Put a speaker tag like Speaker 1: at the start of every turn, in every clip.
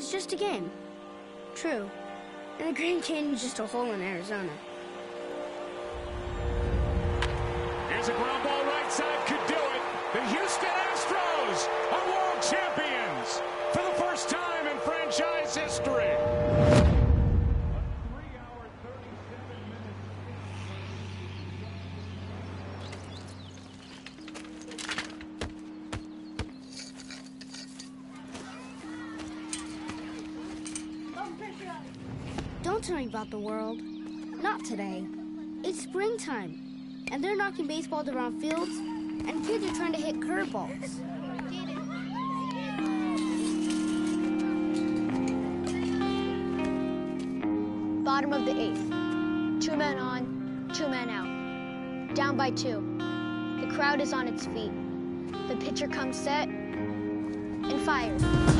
Speaker 1: It's just a game. True. And the Grand Canyon's just a hole in Arizona.
Speaker 2: Here's a ground ball right side, could do it. The Houston Astros are world champions
Speaker 1: about the world. Not today. It's springtime, and they're knocking baseballs around fields, and kids are trying to hit curveballs.
Speaker 3: Bottom of the eighth. Two men on, two men out. Down by two. The crowd is on its feet. The pitcher comes set and fires.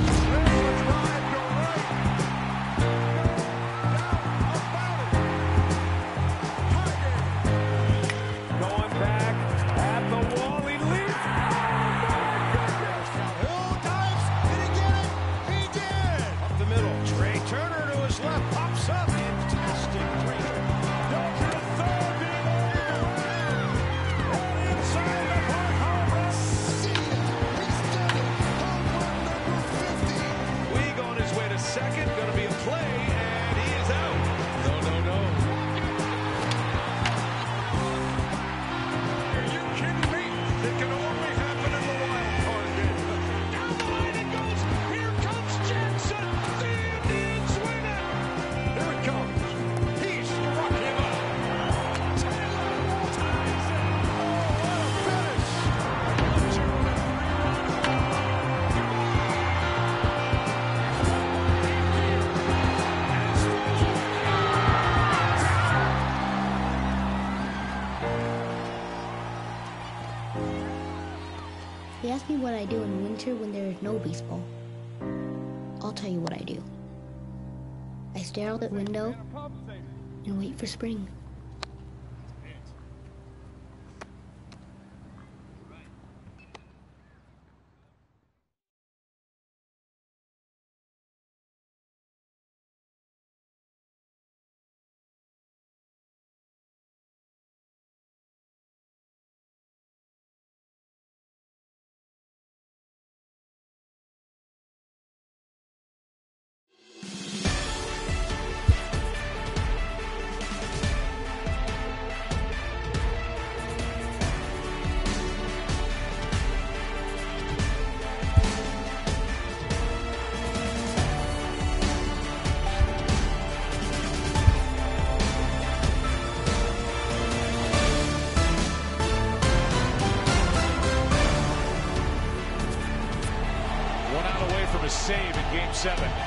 Speaker 2: What
Speaker 1: I do in winter when there is no baseball. I'll tell you what I do. I stare out the window and wait for spring.
Speaker 2: Seven.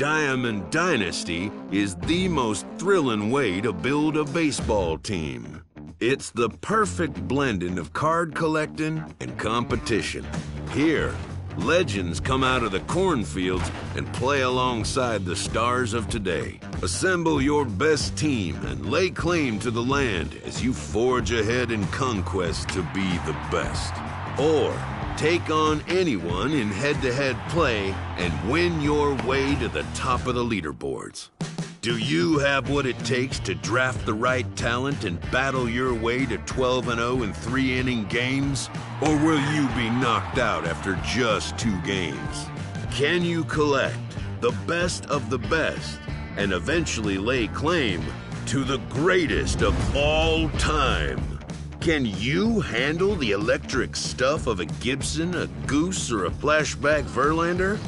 Speaker 4: Diamond Dynasty is the most thrilling way to build a baseball team. It's the perfect blending of card collecting and competition. Here, legends come out of the cornfields and play alongside the stars of today. Assemble your best team and lay claim to the land as you forge ahead in conquest to be the best. Or take on anyone in head to head play and win your way to the top of the leaderboards. Do you have what it takes to draft the right talent and battle your way to 12 0 in three inning games? Or will you be knocked out after just two games? Can you collect the best of the best and eventually lay claim to the greatest of all time? Can you handle the electric stuff of a Gibson, a Goose, or a flashback Verlander?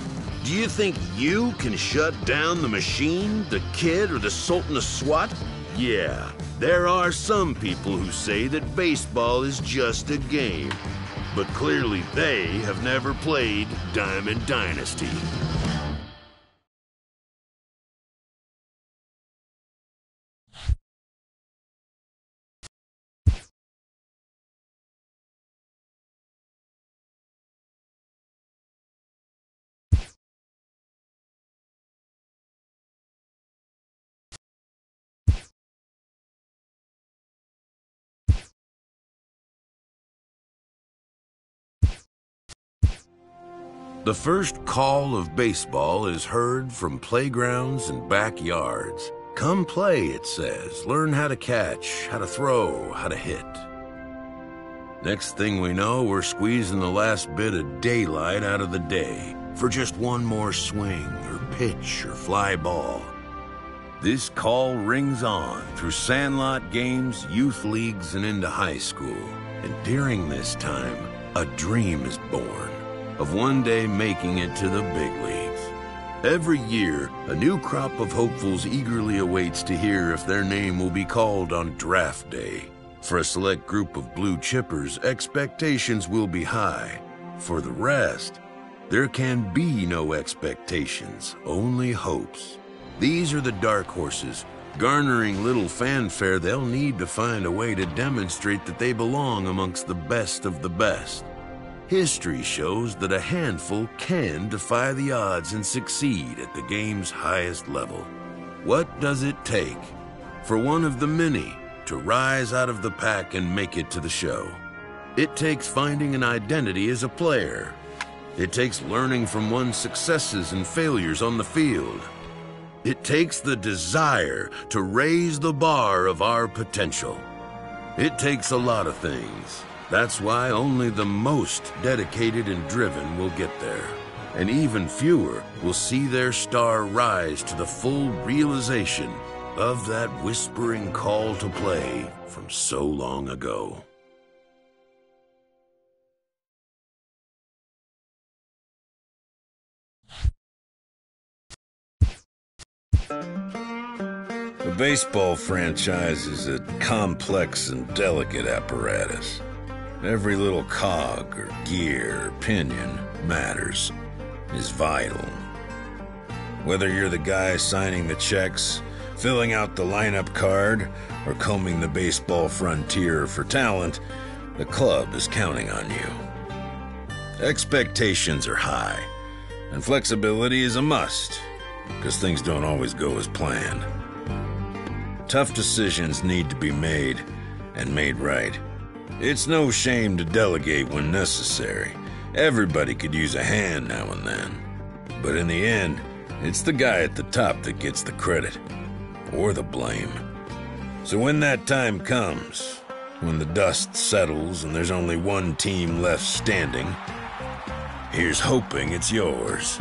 Speaker 4: Do you think you can shut down the machine, the kid, or the Sultan of Swat? Yeah, there are some people who say that baseball is just a game. But clearly they have never played Diamond Dynasty. The first call of baseball is heard from playgrounds and backyards. Come play, it says. Learn how to catch, how to throw, how to hit. Next thing we know, we're squeezing the last bit of daylight out of the day for just one more swing or pitch or fly ball. This call rings on through sandlot games, youth leagues, and into high school. And during this time, a dream is born of one day making it to the big leagues. Every year, a new crop of hopefuls eagerly awaits to hear if their name will be called on draft day. For a select group of blue chippers, expectations will be high. For the rest, there can be no expectations, only hopes. These are the dark horses, garnering little fanfare they'll need to find a way to demonstrate that they belong amongst the best of the best. History shows that a handful can defy the odds and succeed at the game's highest level. What does it take for one of the many to rise out of the pack and make it to the show? It takes finding an identity as a player. It takes learning from one's successes and failures on the field. It takes the desire to raise the bar of our potential. It takes a lot of things. That's why only the most dedicated and driven will get there. And even fewer will see their star rise to the full realization of that whispering call to play from so long ago. A baseball franchise is a complex and delicate apparatus. Every little cog or gear or pinion matters, is vital. Whether you're the guy signing the checks, filling out the lineup card, or combing the baseball frontier for talent, the club is counting on you. Expectations are high, and flexibility is a must, because things don't always go as planned. Tough decisions need to be made, and made right. It's no shame to delegate when necessary. Everybody could use a hand now and then. But in the end, it's the guy at the top that gets the credit. Or the blame. So when that time comes, when the dust settles and there's only one team left standing, here's hoping it's yours.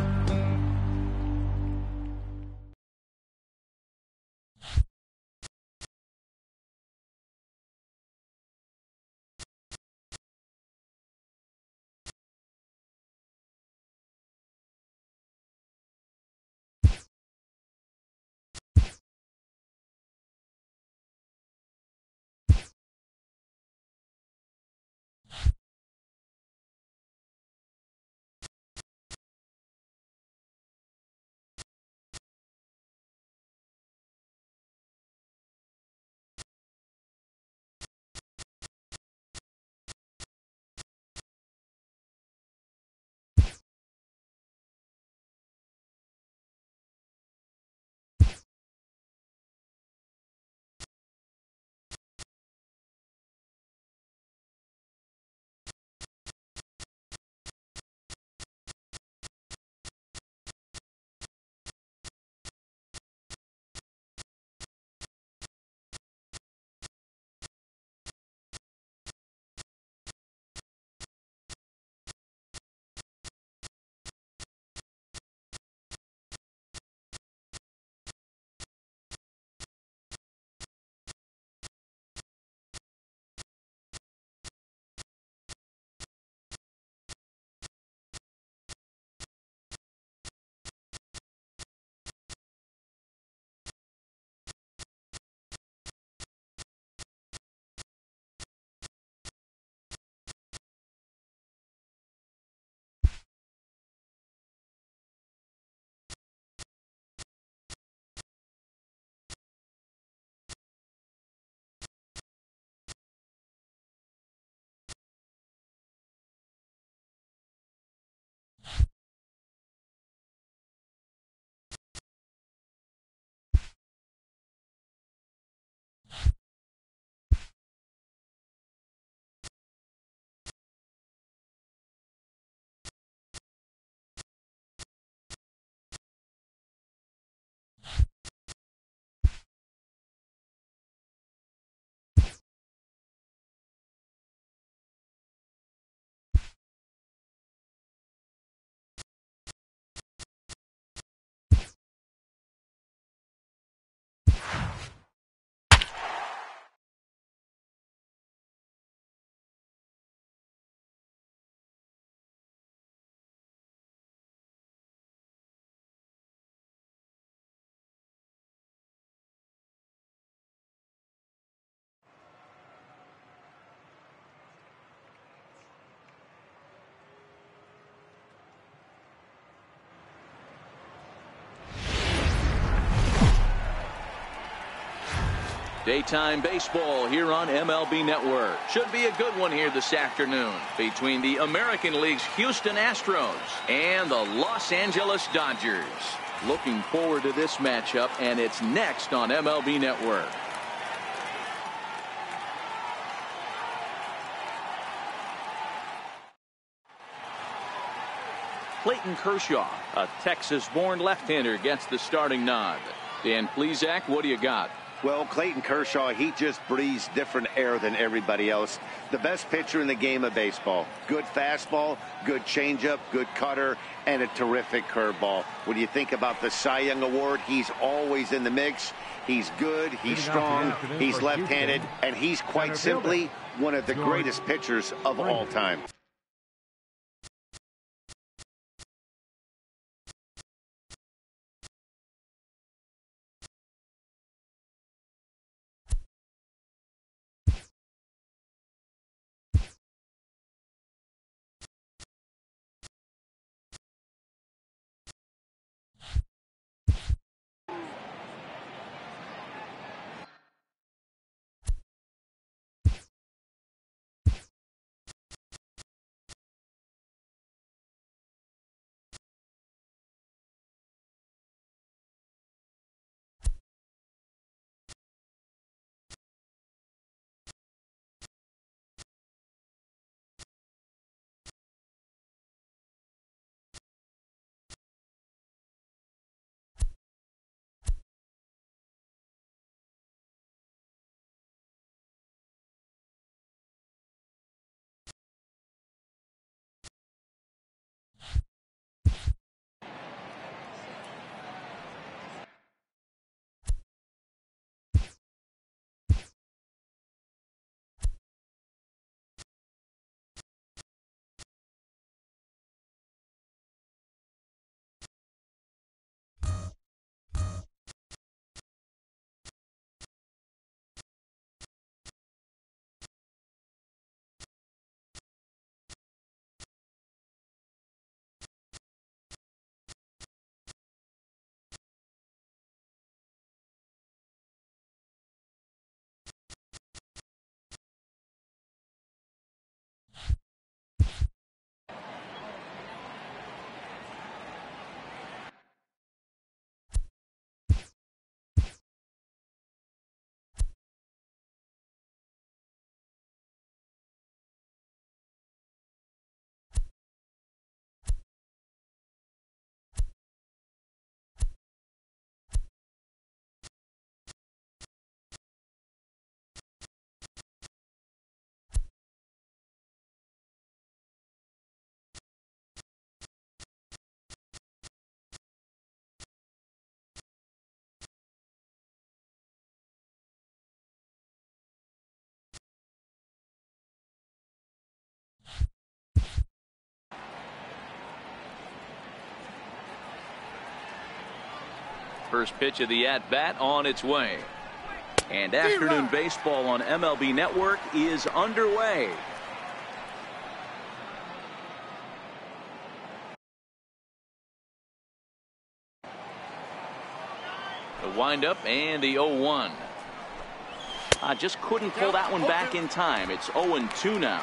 Speaker 5: Daytime baseball here on MLB Network. Should be a good one here this afternoon between the American League's Houston Astros and the Los Angeles Dodgers. Looking forward to this matchup, and it's next on MLB Network. Clayton Kershaw, a Texas-born left-hander, gets the starting nod. Dan Plesac, what do you got?
Speaker 6: Well, Clayton Kershaw, he just breathes different air than everybody else. The best pitcher in the game of baseball. Good fastball, good changeup, good cutter, and a terrific curveball. When you think about the Cy Young Award, he's always in the mix. He's good, he's strong, he's left-handed, and he's quite simply one of the greatest pitchers of all time.
Speaker 5: First pitch of the at-bat on its way. And afternoon baseball on MLB Network is underway. The windup and the 0-1. I just couldn't pull that one back in time. It's 0-2 now.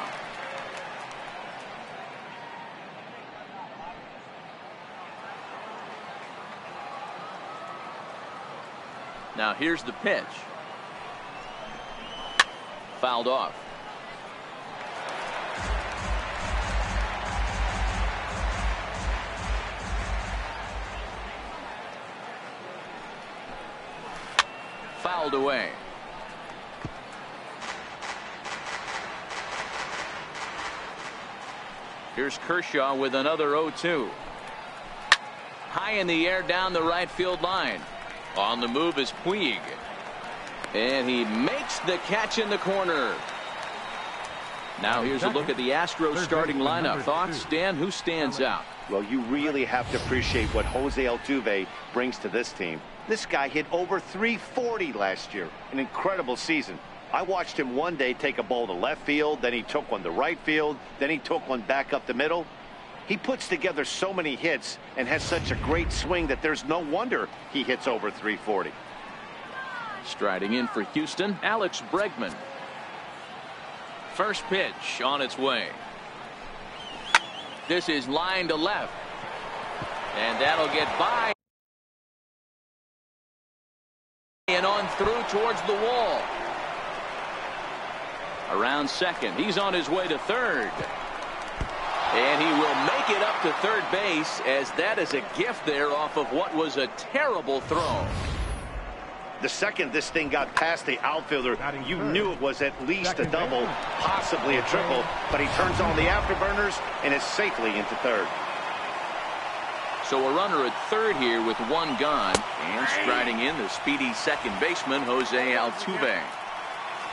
Speaker 5: Now here's the pitch. Fouled off. Fouled away. Here's Kershaw with another 0-2. High in the air down the right field line. On the move is Puig. And he makes the catch in the corner. Now here's a look at the Astros starting lineup. Thoughts, Dan? Who stands out?
Speaker 6: Well, you really have to appreciate what Jose Altuve brings to this team. This guy hit over 340 last year. An incredible season. I watched him one day take a ball to left field, then he took one to right field, then he took one back up the middle. He puts together so many hits and has such a great swing that there's no wonder he hits over 340.
Speaker 5: Striding in for Houston, Alex Bregman. First pitch on its way. This is line to left. And that'll get by. And on through towards the wall. Around second. He's on his way to third. And he will make it up to third base as that is a gift there off of what was a terrible throw.
Speaker 6: The second this thing got past the outfielder, you knew it was at least a double, possibly a triple, but he turns on the afterburners and is safely into third.
Speaker 5: So a runner at third here with one gone and striding in the speedy second baseman Jose Altuve.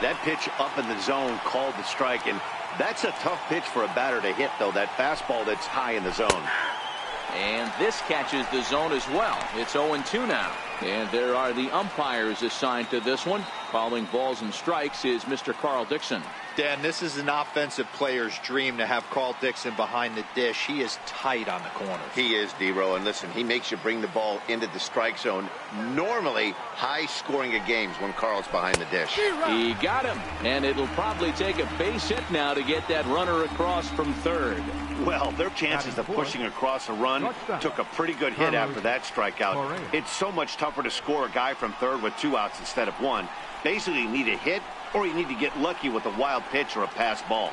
Speaker 6: That pitch up in the zone called the strike and that's a tough pitch for a batter to hit though that fastball that's high in the zone.
Speaker 5: And this catches the zone as well. It's 0-2 now. And there are the umpires assigned to this one. Calling balls and strikes is Mr. Carl Dixon.
Speaker 7: Dan, this is an offensive player's dream to have Carl Dixon behind the dish. He is tight on the corners.
Speaker 6: He is, D-Row. And listen, he makes you bring the ball into the strike zone. Normally, high scoring of games when Carl's behind the dish.
Speaker 5: He got him. And it'll probably take a base hit now to get that runner across from third.
Speaker 6: Well, their chances of pushing across a run took a pretty good hit after that strikeout. It's so much tougher to score a guy from third with two outs instead of one. Basically, you need a hit or you need to get lucky with a wild pitch or a pass ball.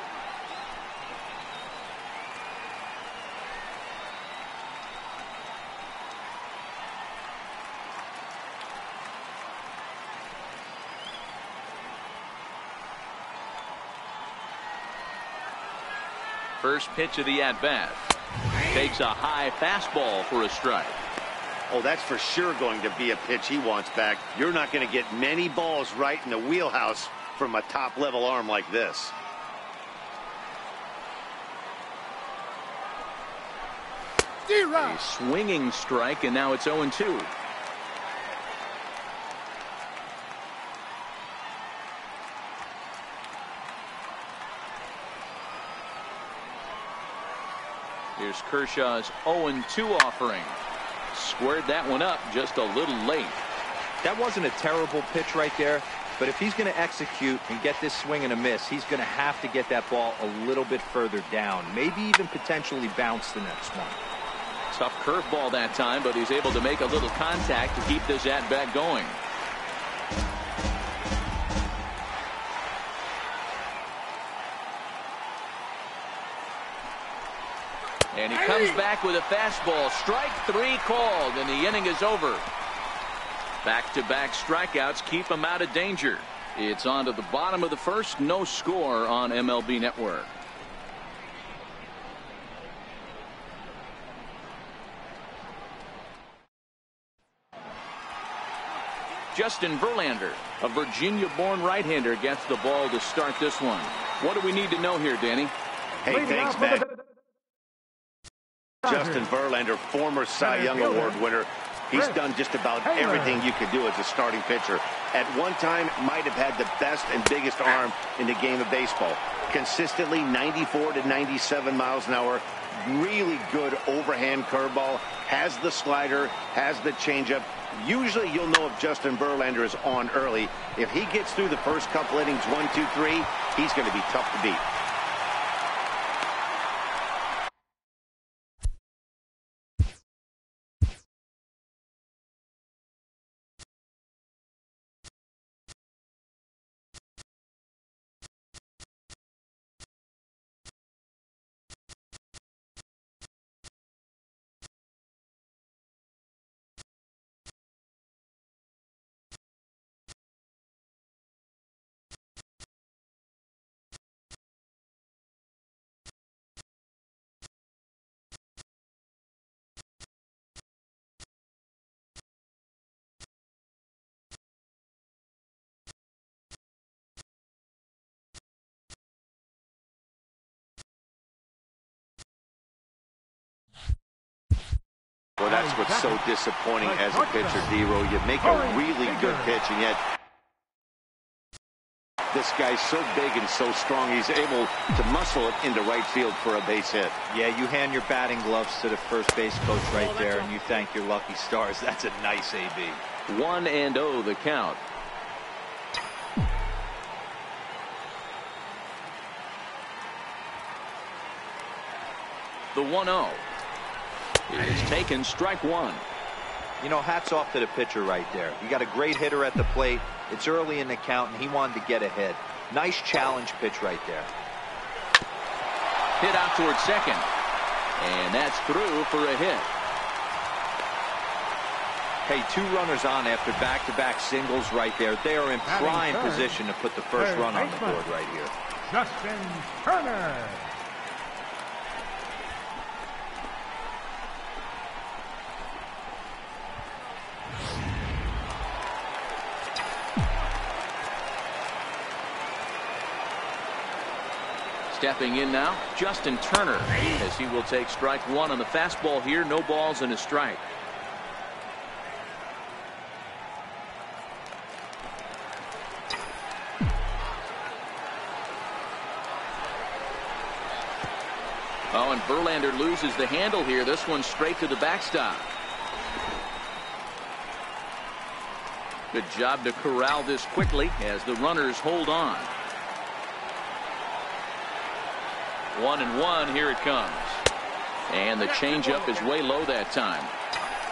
Speaker 5: First pitch of the at-bat. Takes a high fastball for a strike.
Speaker 6: Oh, that's for sure going to be a pitch he wants back. You're not going to get many balls right in the wheelhouse from a top-level arm like this.
Speaker 5: A swinging strike, and now it's 0-2. Here's Kershaw's 0-2 offering. Squared that one up just a little late.
Speaker 7: That wasn't a terrible pitch right there, but if he's going to execute and get this swing and a miss, he's going to have to get that ball a little bit further down, maybe even potentially bounce the next one.
Speaker 5: Tough curveball that time, but he's able to make a little contact to keep this at-bat going. And he comes back with a fastball. Strike three called, and the inning is over. Back-to-back -back strikeouts keep him out of danger. It's on to the bottom of the first. No score on MLB Network. Justin Verlander, a Virginia-born right-hander, gets the ball to start this one. What do we need to know here, Danny?
Speaker 6: Hey, thanks, Matt. Justin Verlander, former Cy Young Award winner. He's done just about everything you could do as a starting pitcher. At one time, might have had the best and biggest arm in the game of baseball. Consistently 94 to 97 miles an hour. Really good overhand curveball. Has the slider, has the changeup. Usually you'll know if Justin Verlander is on early. If he gets through the first couple innings, one, two, three, he's going to be tough to beat. Well, that's what's so disappointing as a pitcher, D-Row. You make a really good pitch, and yet this guy's so big and so strong, he's able to muscle it into right field for a base hit.
Speaker 7: Yeah, you hand your batting gloves to the first base coach right there, and you thank your lucky stars. That's a nice AB.
Speaker 5: 1 and 0 oh, the count. The 1-0 is taken strike one.
Speaker 7: You know, hats off to the pitcher right there. You got a great hitter at the plate. It's early in the count, and he wanted to get ahead. Nice challenge pitch right there.
Speaker 5: Hit out towards second. And that's through for a hit.
Speaker 7: Hey, two runners on after back-to-back -back singles right there. They are in prime position to put the first run on the board right here.
Speaker 8: Justin Turner.
Speaker 5: Stepping in now, Justin Turner, as he will take strike one on the fastball here. No balls and a strike. Oh, and Verlander loses the handle here. This one straight to the backstop. Good job to corral this quickly as the runners hold on. One and one. Here it comes. And the changeup is way low that time.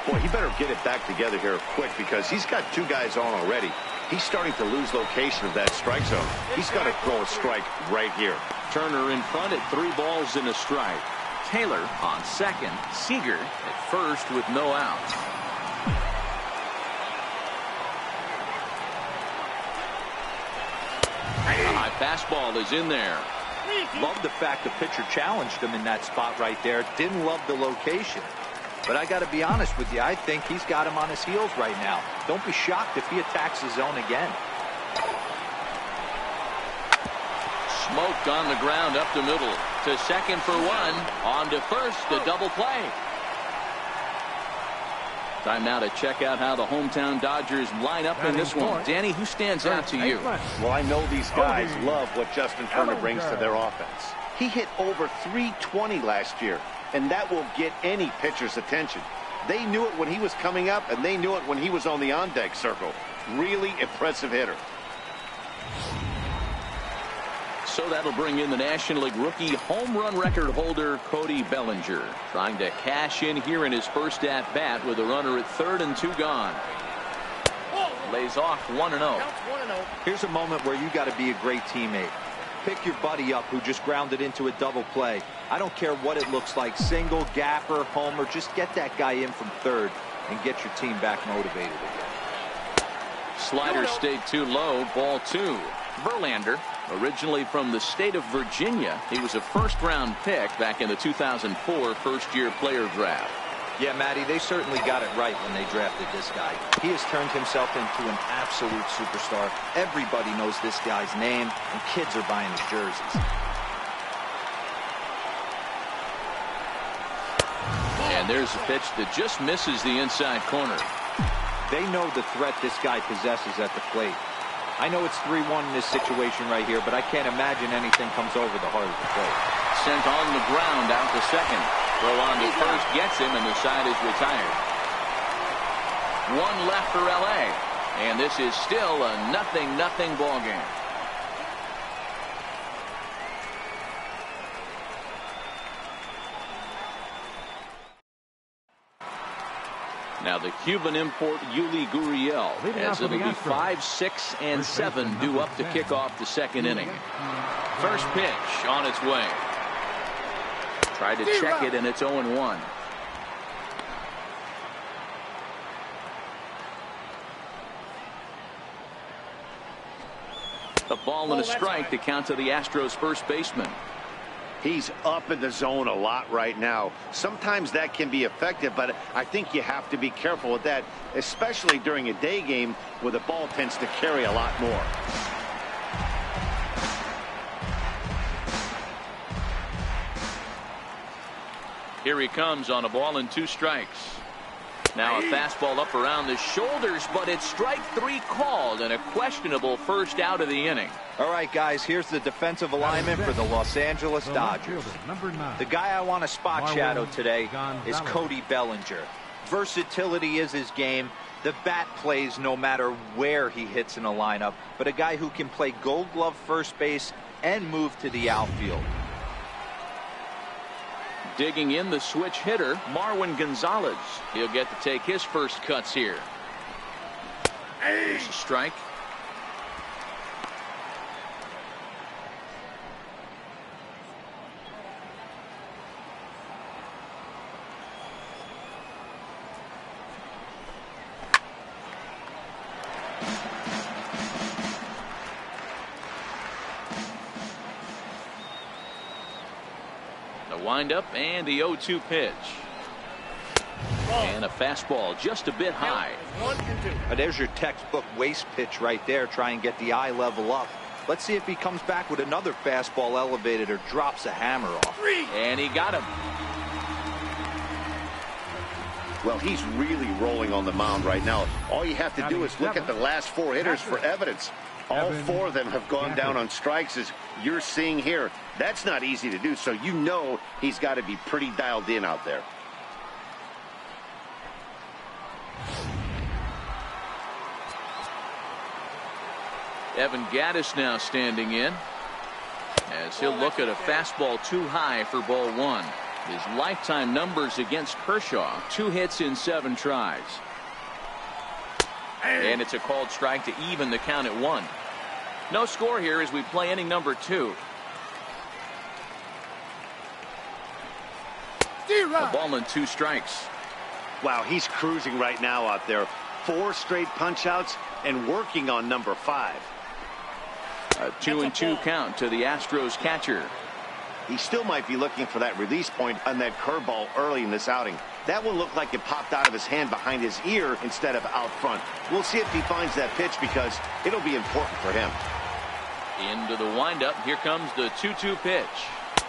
Speaker 6: Boy, he better get it back together here quick because he's got two guys on already. He's starting to lose location of that strike zone. He's got to throw a strike right here.
Speaker 5: Turner in front at three balls and a strike. Taylor on second. Seager at first with no outs. high fastball is in there.
Speaker 7: Love the fact the pitcher challenged him in that spot right there. Didn't love the location. But I got to be honest with you. I think he's got him on his heels right now. Don't be shocked if he attacks his zone again.
Speaker 5: Smoked on the ground up the middle. To second for one. On to first. A double play. Time now to check out how the hometown Dodgers line up in this one. Danny, who stands out to you?
Speaker 6: Well, I know these guys love what Justin Turner brings to their offense. He hit over 320 last year, and that will get any pitcher's attention. They knew it when he was coming up, and they knew it when he was on the on-deck circle. Really impressive hitter.
Speaker 5: So that'll bring in the National League rookie home run record holder Cody Bellinger trying to cash in here in his first at bat with a runner at third and two gone. Lays off 1 and 0.
Speaker 7: Here's a moment where you got to be a great teammate. Pick your buddy up who just grounded into a double play. I don't care what it looks like single, gapper, homer. Just get that guy in from third and get your team back motivated again.
Speaker 5: Slider stayed too low. Ball two. Verlander Originally from the state of Virginia, he was a first-round pick back in the 2004 first-year player draft.
Speaker 7: Yeah, Matty, they certainly got it right when they drafted this guy. He has turned himself into an absolute superstar. Everybody knows this guy's name, and kids are buying his jerseys.
Speaker 5: And there's a pitch that just misses the inside corner.
Speaker 7: They know the threat this guy possesses at the plate. I know it's 3-1 in this situation right here, but I can't imagine anything comes over the heart of the plate.
Speaker 5: Sent on the ground out to second. Throw on to first gets him, and the side is retired. One left for L.A., and this is still a nothing-nothing ball game. Now the Cuban import Yuli Gurriel as it'll be 5, 6, and 7 due up to kick off the second inning. First pitch on its way. Tried to check it and it's 0-1. A ball and a strike to count to the Astros first baseman.
Speaker 6: He's up in the zone a lot right now. Sometimes that can be effective, but I think you have to be careful with that, especially during a day game where the ball tends to carry a lot more.
Speaker 5: Here he comes on a ball and two strikes. Now a fastball up around the shoulders, but it's strike three called and a questionable first out of the inning.
Speaker 7: All right, guys, here's the defensive alignment for the Los Angeles Dodgers. The guy I want to spot shadow today is Cody Bellinger. Versatility is his game. The bat plays no matter where he hits in a lineup, but a guy who can play gold glove first base and move to the outfield.
Speaker 5: Digging in the switch hitter, Marwin Gonzalez. He'll get to take his first cuts here. A strike. Windup and the 0-2 pitch. And a fastball just a bit high.
Speaker 7: Uh, There's your textbook waste pitch right there. Try and get the eye level up. Let's see if he comes back with another fastball elevated or drops a hammer off.
Speaker 5: And he got him.
Speaker 6: Well, he's really rolling on the mound right now. All you have to do is look at the last four hitters for evidence. All four of them have gone down on strikes as you're seeing here. That's not easy to do, so you know he's got to be pretty dialed in out there.
Speaker 5: Evan Gattis now standing in. As he'll look at a fastball too high for ball one. His lifetime numbers against Kershaw. Two hits in seven tries. And it's a called strike to even the count at one. No score here as we play inning number two. A ball and two strikes.
Speaker 6: Wow, he's cruising right now out there. Four straight punchouts and working on number five.
Speaker 5: A two and two count to the Astros catcher.
Speaker 6: He still might be looking for that release point on that curveball early in this outing. That one looked like it popped out of his hand behind his ear instead of out front. We'll see if he finds that pitch because it'll be important for him.
Speaker 5: Into the windup. Here comes the 2-2 pitch.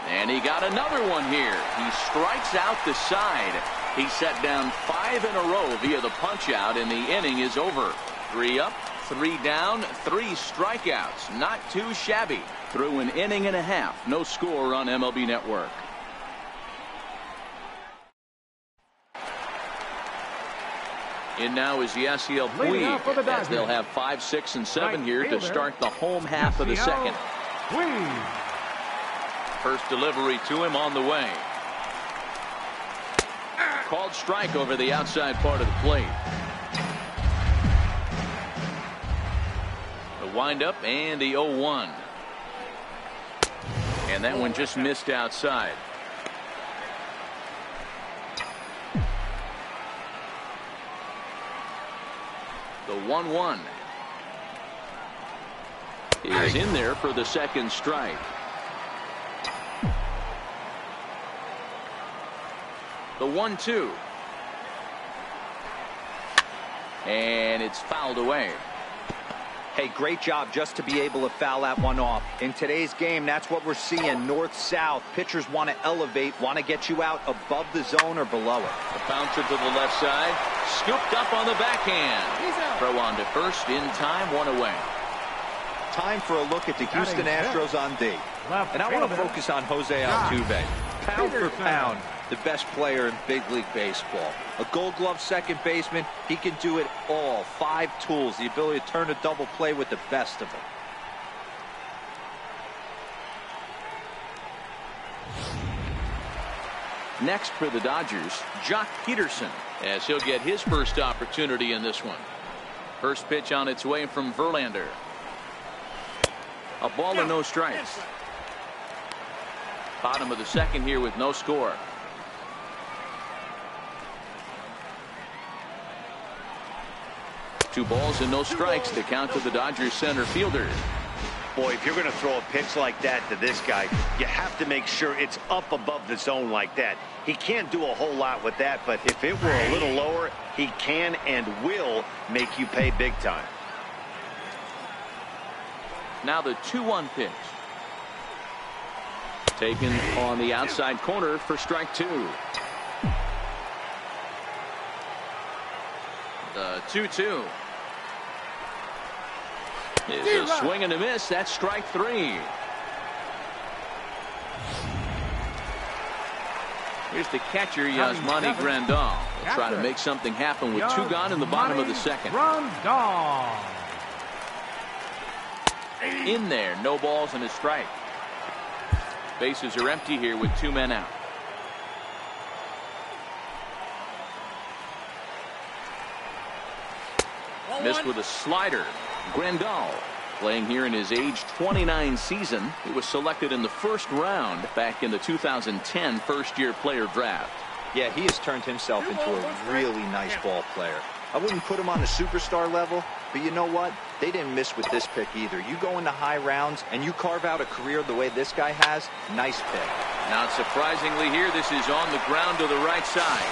Speaker 5: And he got another one here. He strikes out the side. He set down five in a row via the punch out and the inning is over. Three up, three down, three strikeouts. Not too shabby. Through an inning and a half. No score on MLB Network. In now is Yasiel
Speaker 8: Leading off for the
Speaker 5: Puig as they'll have five, six, and seven
Speaker 8: Right
Speaker 5: here to start the home half of the second.
Speaker 8: Puig.
Speaker 5: First delivery to him on the way. Called strike over the outside part of the plate. Windup and the 0-1. And that one just missed outside. The 1-1 is in there for the second strike. The one two. And it's fouled away.
Speaker 7: Hey, great job just to be able to foul that one off. In today's game, that's what we're seeing. North-south. Pitchers want to elevate, want to get you out above the zone or below it.
Speaker 5: The bouncer to the left side. Scooped up on the backhand. Throw on to first in time, one away.
Speaker 7: Time for a look at the Houston Astros on D. And I want to focus on Jose
Speaker 8: Josh
Speaker 7: Altuve. Pound for pound, the best player in big league baseball. A gold glove second baseman, he can do it all. Five tools, the ability to turn a double play with the best of them.
Speaker 5: Next for the Dodgers, Joc Pederson, as he'll get his first opportunity in this one. First pitch on its way from Verlander. A ball and no strikes. Bottom of the second here with no score. Two balls and no strikes to count to the Dodgers center fielder.
Speaker 6: Boy, if you're going to throw a pitch like that to this guy, you have to make sure it's up above the zone like that. He can't do a whole lot with that, but if it were a little lower, he can and will make you pay big time.
Speaker 5: Now the 2-1 pitch. Taken on the outside corner for strike two. The 2-2 is a swing and a miss. That's strike three. Here's the catcher, Yasmani Grandal. Will try to make something happen with two gone in the bottom of the second.
Speaker 8: Grandal.
Speaker 5: In there, no balls and a strike. Bases are empty here with two men out. Missed with a slider. Grandal playing here in his age 29 season. He was selected in the first round back in the 2010 first year player draft.
Speaker 7: Yeah, he has turned himself into a really nice ball player. I wouldn't put him on a superstar level, but you know what? They didn't miss with this pick either. You go into high rounds and you carve out a career the way this guy has, nice pick.
Speaker 5: Not surprisingly here, this is on the ground to the right side.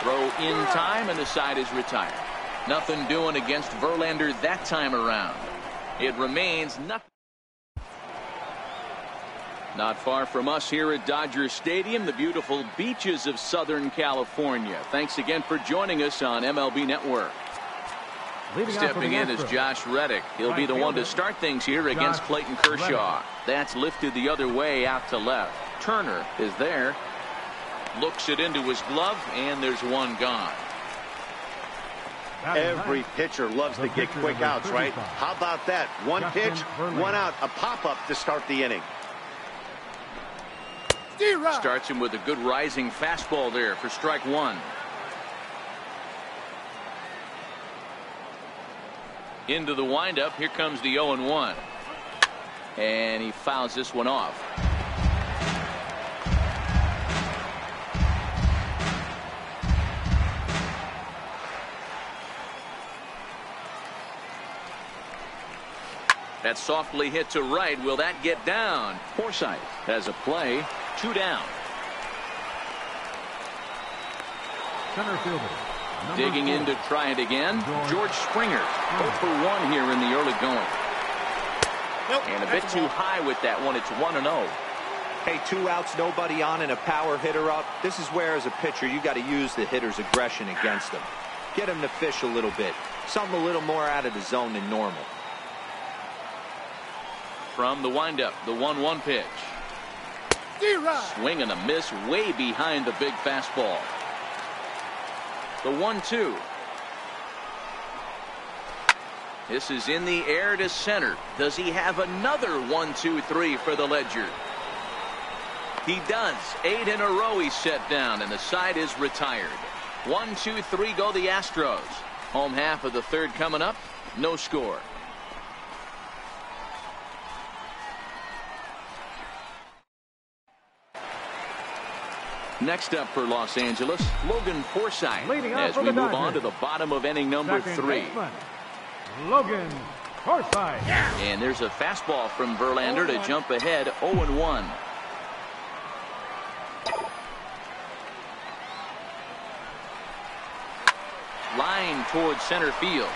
Speaker 5: Throw in time and the side is retired. Nothing doing against Verlander that time around. It remains nothing. Not far from us here at Dodger Stadium, the beautiful beaches of Southern California. Thanks again for joining us on MLB Network. Stepping in is Josh Reddick. He'll be the one to start things here against Clayton Kershaw. That's lifted the other way out to left. Turner is there. Looks it into his glove, and there's one gone.
Speaker 6: Every pitcher loves to get quick outs, right? How about that? One pitch, one out, a pop-up to start the inning.
Speaker 5: Starts him with a good rising fastball there for strike one. Into the windup. Here comes the 0 1. And he fouls this one off. That softly hit to right. Will that get down? Forsythe has a play. Two down.
Speaker 8: Center fielder.
Speaker 5: Digging in to try it again. George Springer. 0 for 1 here in the early going. Nope, and a bit too high with that one. It's 1 0.
Speaker 7: Hey, two outs, nobody on, and a power hitter up. This is where, as a pitcher, you got to use the hitter's aggression against them. Get him to fish a little bit. Something a little more out of the zone than normal.
Speaker 5: From the windup, the 1 1 pitch. Swing and a miss way behind the big fastball. The 1 2. This is in the air to center. Does he have another 1 2 3 for the ledger? He does. Eight in a row he's set down, and the side is retired. One, two, three go the Astros. Home half of the third coming up. No score. Next up for Los Angeles, Logan Forsythe. As we move on to the bottom of inning number
Speaker 8: Second
Speaker 5: three.
Speaker 8: baseman, Logan Forsythe.
Speaker 5: And there's a fastball from Verlander to jump ahead 0-1. Line towards center field.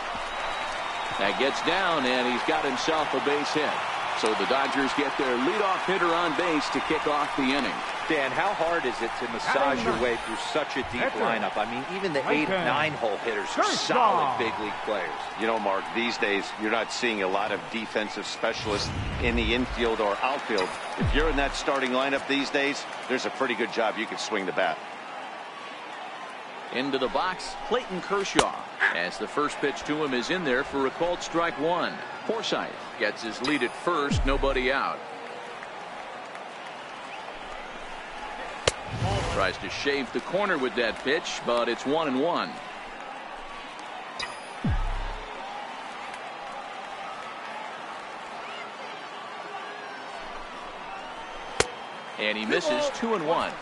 Speaker 5: That gets down, and he's got himself a base hit. So the Dodgers get their leadoff hitter on base to kick off the inning.
Speaker 7: Dan, how hard is it to massage your way through such a deep
Speaker 8: Enter.
Speaker 7: lineup? I mean, even the eight,
Speaker 8: there.
Speaker 7: nine hole hitters are solid big league players.
Speaker 6: You know, Mark, these days you're not seeing a lot of defensive specialists in the infield or outfield. If you're in that starting lineup these days, there's a pretty good job you can swing the bat.
Speaker 5: Into the box, Clayton Kershaw. As the first pitch to him is in there for a called strike one. Forsythe gets his lead at first, nobody out. Tries to shave the corner with that pitch, but it's one and one. And he misses two and one.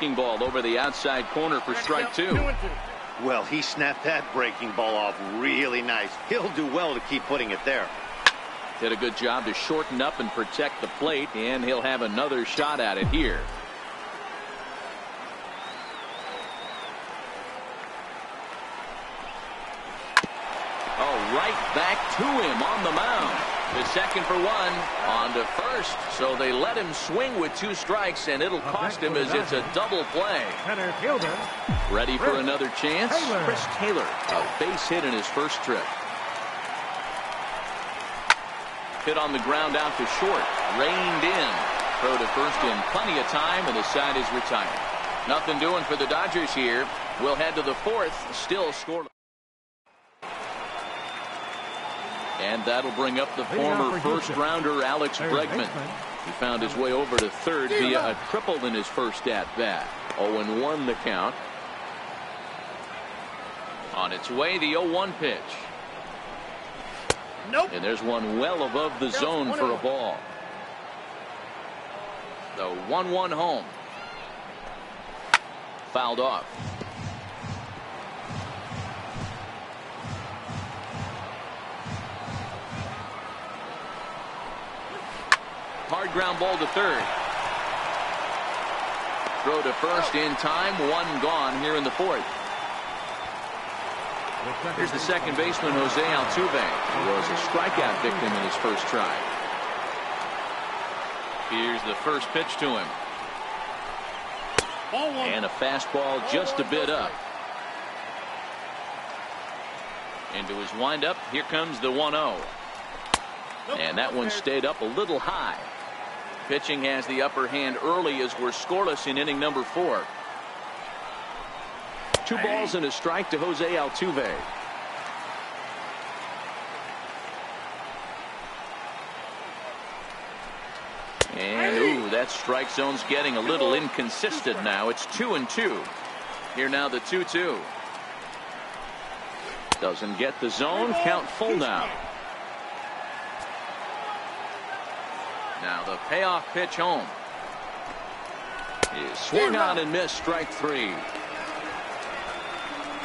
Speaker 5: Breaking ball over the outside corner for strike two.
Speaker 6: Well, he snapped that breaking ball off really nice. He'll do well to keep putting it there.
Speaker 5: Did a good job to shorten up and protect the plate, and he'll have another shot at it here. Oh, right back to him on the mound. The second for one on to first. So they let him swing with two strikes, and it'll cost him as it's a double play. Ready for another chance? Chris Taylor, a base hit in his first trip. Hit on the ground out to short. Reined in. Throw to first in plenty of time, and the side is retired. Nothing doing for the Dodgers here. We'll head to the fourth. Still scoreless. And that'll bring up the former first rounder Alex Bregman. He found his way over to third via a triple in his first at bat. 0 1 the count. On its way, the 0 1 pitch.
Speaker 2: Nope.
Speaker 5: And there's one well above the zone for a ball. The 1 1 home. Fouled off. Hard ground ball to third. Throw to first in time. One gone here in the fourth. Here's the second baseman, Jose Altuve, who was a strikeout victim in his first try. Here's the first pitch to him. And a fastball just a bit up. Into his windup. Here comes the 1 0. And that one stayed up a little high. Pitching has the upper hand early as we're scoreless in inning number four. Two balls and a strike to Jose Altuve. And ooh, that strike zone's getting a little inconsistent now. It's two and two. Here now the 2 2. Doesn't get the zone. Count full now. Now the payoff pitch home. Is swung on and missed strike three.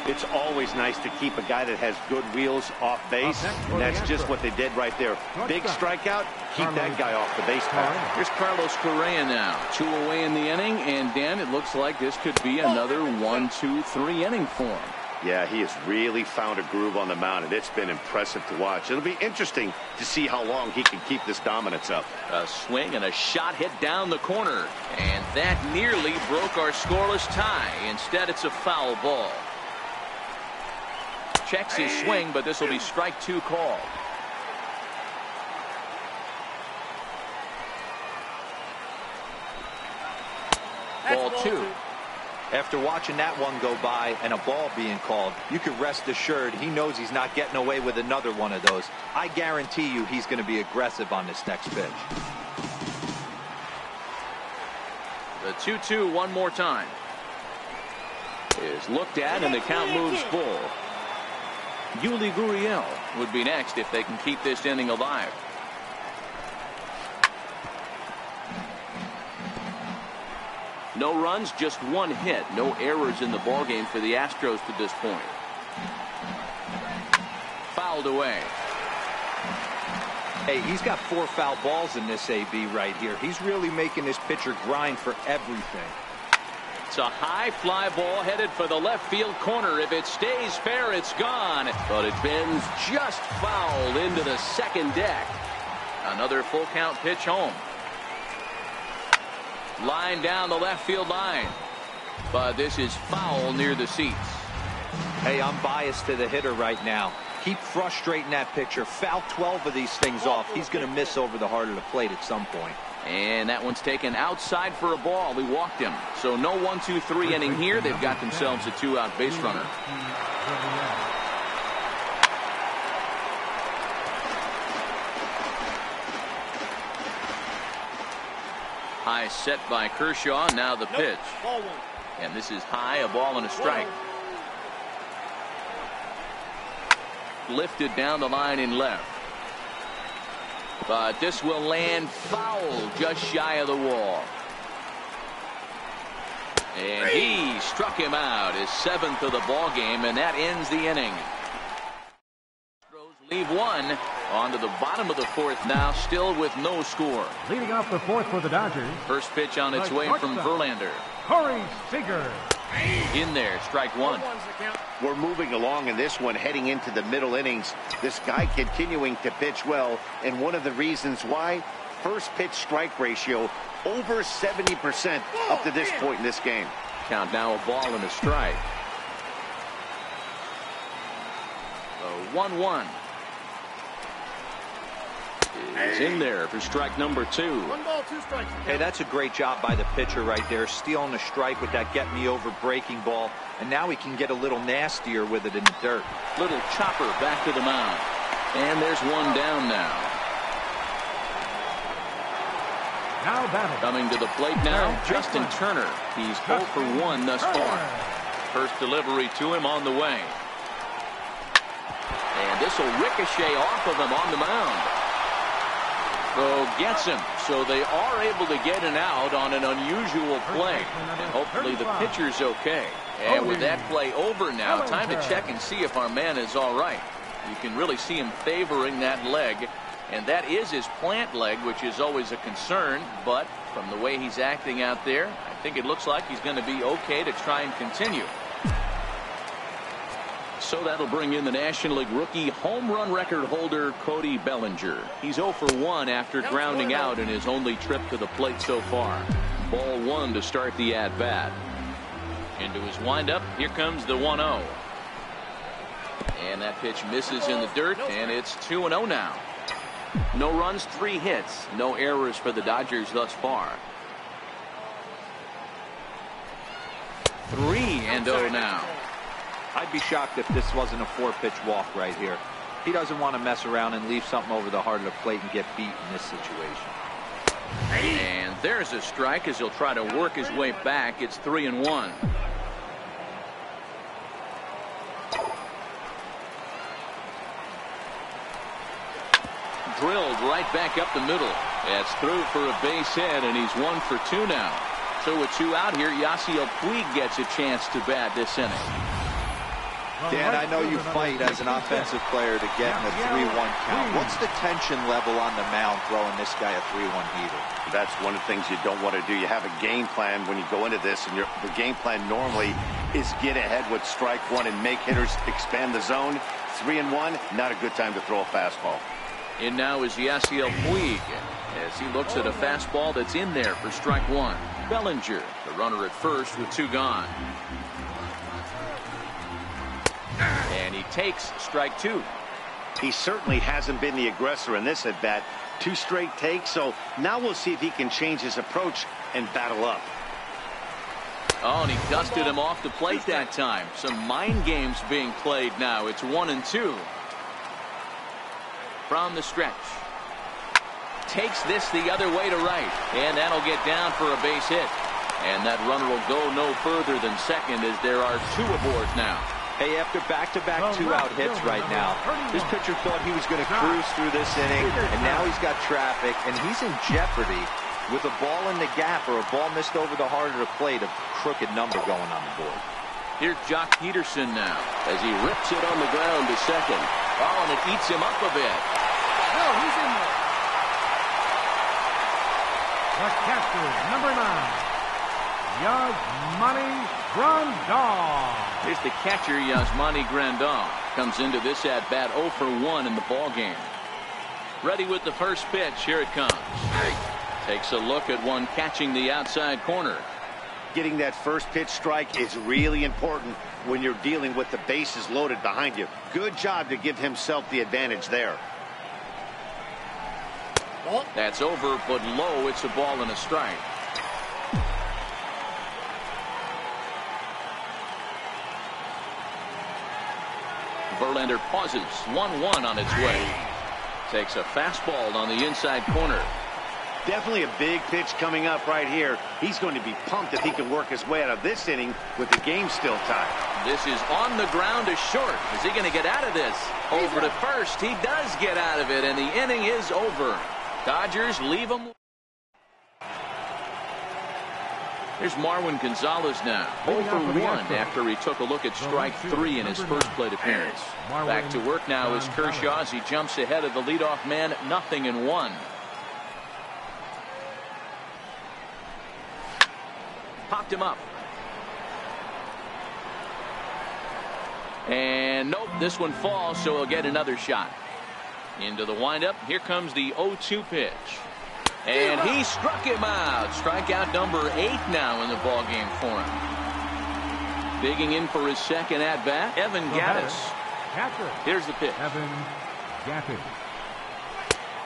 Speaker 6: It's always nice to keep a guy that has good wheels off base, and that's just what they did right there. Big strikeout, keep that guy off the base path.
Speaker 5: Here's Carlos Correa now. Two away in the inning, and Dan, it looks like this could be another one, two, three inning for him.
Speaker 6: Yeah, he has really found a groove on the mound, and it's been impressive to watch. It'll be interesting to see how long he can keep this dominance up.
Speaker 5: A swing and a shot hit down the corner, and that nearly broke our scoreless tie. Instead, it's a foul ball. Checks his swing, but this will be strike two call. Ball two.
Speaker 7: After watching that one go by and a ball being called, you can rest assured he knows he's not getting away with another one of those. I guarantee you he's going to be aggressive on this next pitch.
Speaker 5: The 2 2 one more time. Is looked at and the count moves full. Yuli Gurriel would be next if they can keep this inning alive. No runs, just one hit. No errors in the ballgame for the Astros to this point. Fouled away.
Speaker 7: Hey, he's got four foul balls in this AB right here. He's really making this pitcher grind for everything.
Speaker 5: It's a high fly ball headed for the left field corner. If it stays fair, it's gone. But it bends just foul into the second deck. Another full count pitch home. Line down the left field line. But this is foul near the seats.
Speaker 7: Hey, I'm biased to the hitter right now. Keep frustrating that pitcher. Foul 12 of these things off. He's going to miss over the heart of the plate at some point.
Speaker 5: And that one's taken outside for a ball. He walked him. So no one, two, three inning here. They've got themselves a two-out base runner. High set by Kershaw. Now the pitch. And this is high, a ball and a strike. Lifted down the line in left. But this will land foul just shy of the wall. And he struck him out his seventh of the ball game and that ends the inning leave one on to the bottom of the fourth now, still with no score.
Speaker 8: Leading off the fourth for the Dodgers.
Speaker 5: First pitch on its way from Verlander.
Speaker 8: Corey Seager.
Speaker 5: In there, strike one.
Speaker 6: We're moving along in this one, heading into the middle innings. This guy continuing to pitch well, and one of the reasons why, first pitch strike ratio over 70% up to this point in this game.
Speaker 5: Count now a ball and a strike. 1-1. He's in there for strike number two.
Speaker 2: One ball, two strikes.
Speaker 7: Hey, that's a great job by the pitcher right there, stealing a strike with that get-me-over breaking ball. And now he can get a little nastier with it in the dirt.
Speaker 5: Little chopper back to the mound. And there's one down now.
Speaker 8: Now battle.
Speaker 5: Coming to the plate now, Justin one. Turner. He's 0 for 1 thus far. First delivery to him on the way. And this will ricochet off of him on the mound. So gets him. So they are able to get an out on an unusual play. And hopefully the pitcher's okay. And with that play over now, time to check and see if our man is all right. You can really see him favoring that leg. And that is his plant leg, which is always a concern. But from the way he's acting out there, I think it looks like he's going to be okay to try and continue. So that'll bring in the National League rookie home run record holder Cody Bellinger. He's 0 for 1 after grounding out in his only trip to the plate so far. Ball one to start the at bat. Into his windup. Here comes the 1 0. And that pitch misses in the dirt, and it's 2 0 now. No runs, three hits, no errors for the Dodgers thus far. 3 and 0 now.
Speaker 7: I'd be shocked if this wasn't a four pitch walk right here. He doesn't want to mess around and leave something over the heart of the plate and get beat in this situation.
Speaker 5: And there's a strike as he'll try to work his way back. It's three and one. Drilled right back up the middle. That's through for a base hit, and he's one for two now. So with two out here, Yasiel Puig gets a chance to bat this inning.
Speaker 7: Dan, I know you fight as an offensive player to get in a 3-1 count. What's the tension level on the mound throwing this guy a 3-1 heater?
Speaker 6: That's one of the things you don't want to do. You have a game plan when you go into this, and your, the game plan normally is get ahead with strike one and make hitters expand the zone. Three and one, not a good time to throw a fastball.
Speaker 5: And now is Yasiel Puig as he looks at a fastball that's in there for strike one. Bellinger, the runner at first with two gone. And he takes strike two.
Speaker 6: He certainly hasn't been the aggressor in this at bat. Two straight takes, so now we'll see if he can change his approach and battle up.
Speaker 5: Oh, and he dusted him off the plate that time. Some mind games being played now. It's one and two. From the stretch. Takes this the other way to right. And that'll get down for a base hit. And that runner will go no further than second as there are two aboard now.
Speaker 7: Hey, after back-to-back oh, two-out hits right now, this pitcher thought he was going to cruise through this inning, and now he's got traffic, and he's in jeopardy with a ball in the gap or a ball missed over the heart of the plate, a crooked number going on the board.
Speaker 5: Here's Joc Pederson now as he rips it on the ground to second. Oh, and it eats him up a bit.
Speaker 8: No, he's in there. The catcher, number nine, Yasmani Grandal.
Speaker 5: Here's the catcher, Yasmani Grandal. Comes into this at bat 0 for 1 in the ball game. Ready with the first pitch. Here it comes. Takes a look at one catching the outside corner.
Speaker 6: Getting that first pitch strike is really important when you're dealing with the bases loaded behind you. Good job to give himself the advantage there.
Speaker 5: That's over, but low. It's a ball and a strike. Verlander pauses. 1-1 on its way. Takes a fastball on the inside corner.
Speaker 6: Definitely a big pitch coming up right here. He's going to be pumped if he can work his way out of this inning with the game still tied.
Speaker 5: This is on the ground to short. Is he going to get out of this? Over to first. He does get out of it, and the inning is over. Dodgers leave him. Here's Marwin Gonzalez now. 0 for 1 after he took a look at strike three in his first plate appearance. Back to work now is Kershaw as he jumps ahead of the leadoff man. Nothing in one. Popped him up. And nope, this one falls, so he'll get another shot. Into the windup. Here comes the 0-2 pitch. And he struck him out. Strikeout number eight now in the ball game for him. Digging in for his second at bat, Evan oh, Gattis. Here's the pitch.
Speaker 8: Evan Gattis.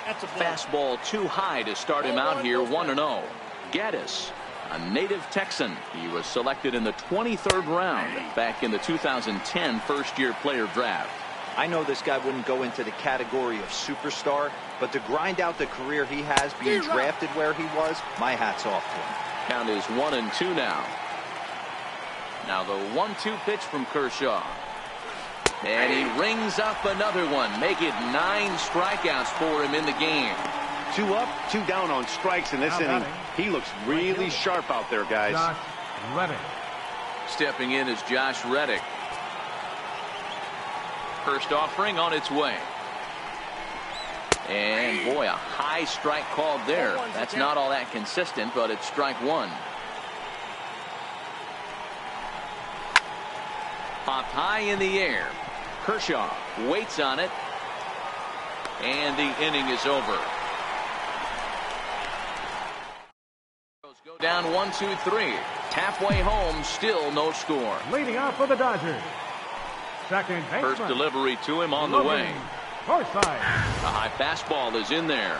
Speaker 5: That's a fastball too high to start him out here 1 0. Gattis, a native Texan. He was selected in the 23rd round back in the 2010 first year player draft.
Speaker 7: I know this guy wouldn't go into the category of superstar, but to grind out the career he has being drafted where he was, my hat's off to him.
Speaker 5: Count is one and two now. Now the one-two pitch from Kershaw. And he rings up another one. Make it nine strikeouts for him in the game.
Speaker 6: Two up, two down on strikes in this
Speaker 8: Now
Speaker 6: inning.
Speaker 8: batting.
Speaker 6: He looks really sharp out there, guys.
Speaker 8: Josh Reddick.
Speaker 5: Stepping in is Josh Reddick. First offering on its way. And boy, a high strike called there. That's not all that consistent, but it's strike one. Popped high in the air. Kershaw waits on it. And the inning is over. Go down one, two, three. Halfway home, still no score.
Speaker 8: Leading off for the Dodgers. Second baseman.
Speaker 5: First delivery to him on the way.
Speaker 8: Logan Forsythe.
Speaker 5: A high fastball is in there.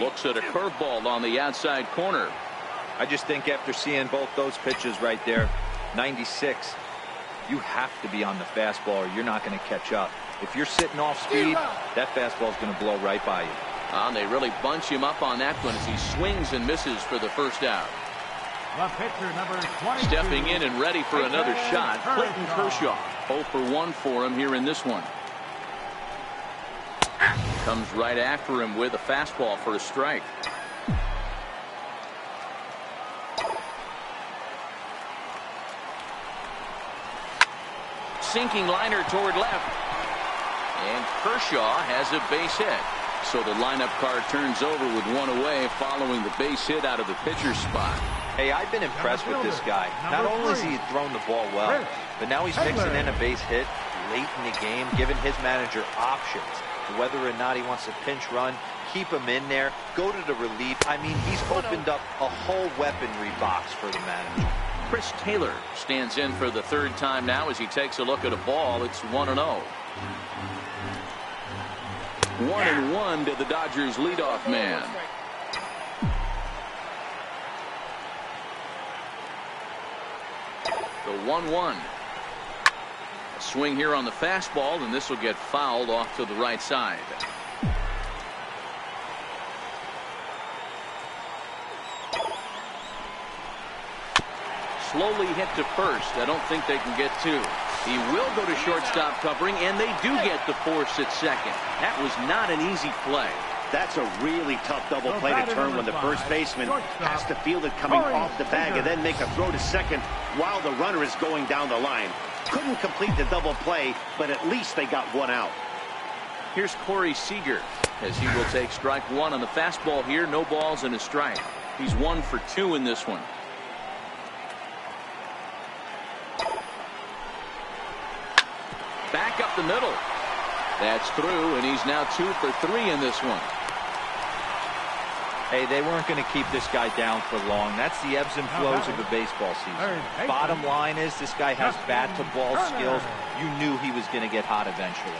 Speaker 5: Looks at a curveball on the outside corner.
Speaker 7: I just think after seeing both those pitches right there, 96, you have to be on the fastball or you're not going to catch up. If you're sitting off speed, that fastball is going to blow right by you.
Speaker 5: Uh, they really bunch him up on that one as he swings and misses for the first out.
Speaker 8: The pitcher number 22.
Speaker 5: Stepping in and ready for another shot, Clayton Kershaw. 0 for 1 for him here in this one. Comes right after him with a fastball for a strike. Sinking liner toward left. And Kershaw has a base hit. So the lineup card turns over with one away following the base hit out of the pitcher's spot.
Speaker 7: Hey, I've been impressed with this guy. Not only has he thrown the ball well, but now he's mixing in a base hit late in the game, giving his manager options. Whether or not he wants to pinch run, keep him in there, go to the relief. I mean, he's opened up a whole weaponry box for the manager.
Speaker 5: Chris Taylor stands in for the third time now as he takes a look at a ball. It's 1 and 0. 1 and 1 to the Dodgers leadoff man. The 1 1. A swing here on the fastball, and this will get fouled off to the right side. Slowly hit to first. I don't think they can get two. He will go to shortstop covering, and they do get the force at second. That was not an easy play.
Speaker 6: That's a really tough double play to turn when the first baseman has to field it coming off the bag and then make a throw to second while the runner is going down the line. Couldn't complete the double play, but at least they got one out.
Speaker 5: Here's Corey Seager as he will take strike one on the fastball here. No balls and a strike. He's one for two in this one. Back up the middle. That's through, and he's now two for three in this one.
Speaker 7: Hey, they weren't going to keep this guy down for long. That's the ebbs and flows of a baseball season. Bottom line is this guy has bat to ball skills. You knew he was going to get hot eventually.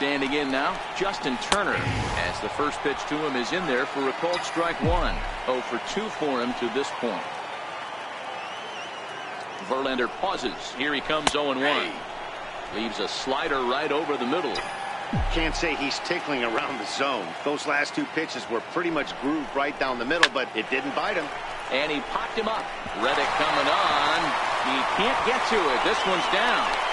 Speaker 5: Standing in now, Justin Turner, as the first pitch to him is in there for a called strike one. 0 for 2 for him to this point. Verlander pauses. Here he comes 0 1. Leaves a slider right over the middle.
Speaker 6: Can't say he's tickling around the zone. Those last two pitches were pretty much grooved right down the middle, but it didn't bite him.
Speaker 5: And he popped him up. Reddick coming on. He can't get to it. This one's down.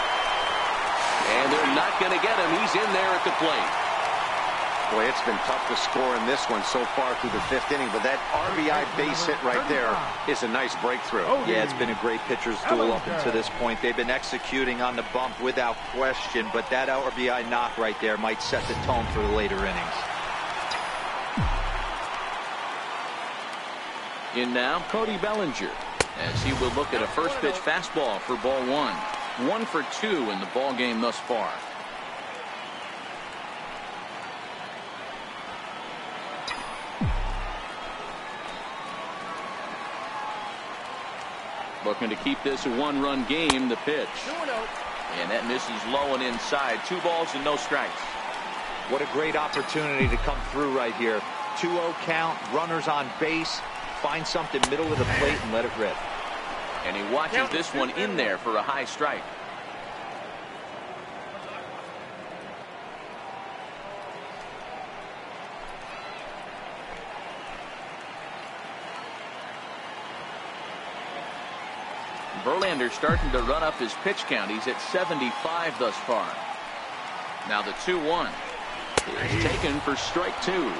Speaker 5: And they're not going to get him. He's in there at the plate.
Speaker 6: Boy, it's been tough to score in this one so far through the fifth inning, but that RBI base hit right there is a nice breakthrough.
Speaker 7: Oh, yeah, it's been a great pitcher's duel up until this point. They've been executing on the bump without question, but that RBI knock right there might set the tone for the later innings.
Speaker 5: In now, Cody Bellinger, as he will look at a first pitch fastball for ball one. One for two in the ball game thus far. Looking to keep this a one-run game. The pitch. Oh. And that misses low and inside. Two balls and no strikes.
Speaker 7: What a great opportunity to come through right here. 2-0 count, runners on base. Find something middle of the plate and let it rip.
Speaker 5: And he watches this one in there for a high strike. Verlander starting to run up his pitch count. He's at 75 thus far. Now the 2-1 is taken for strike two.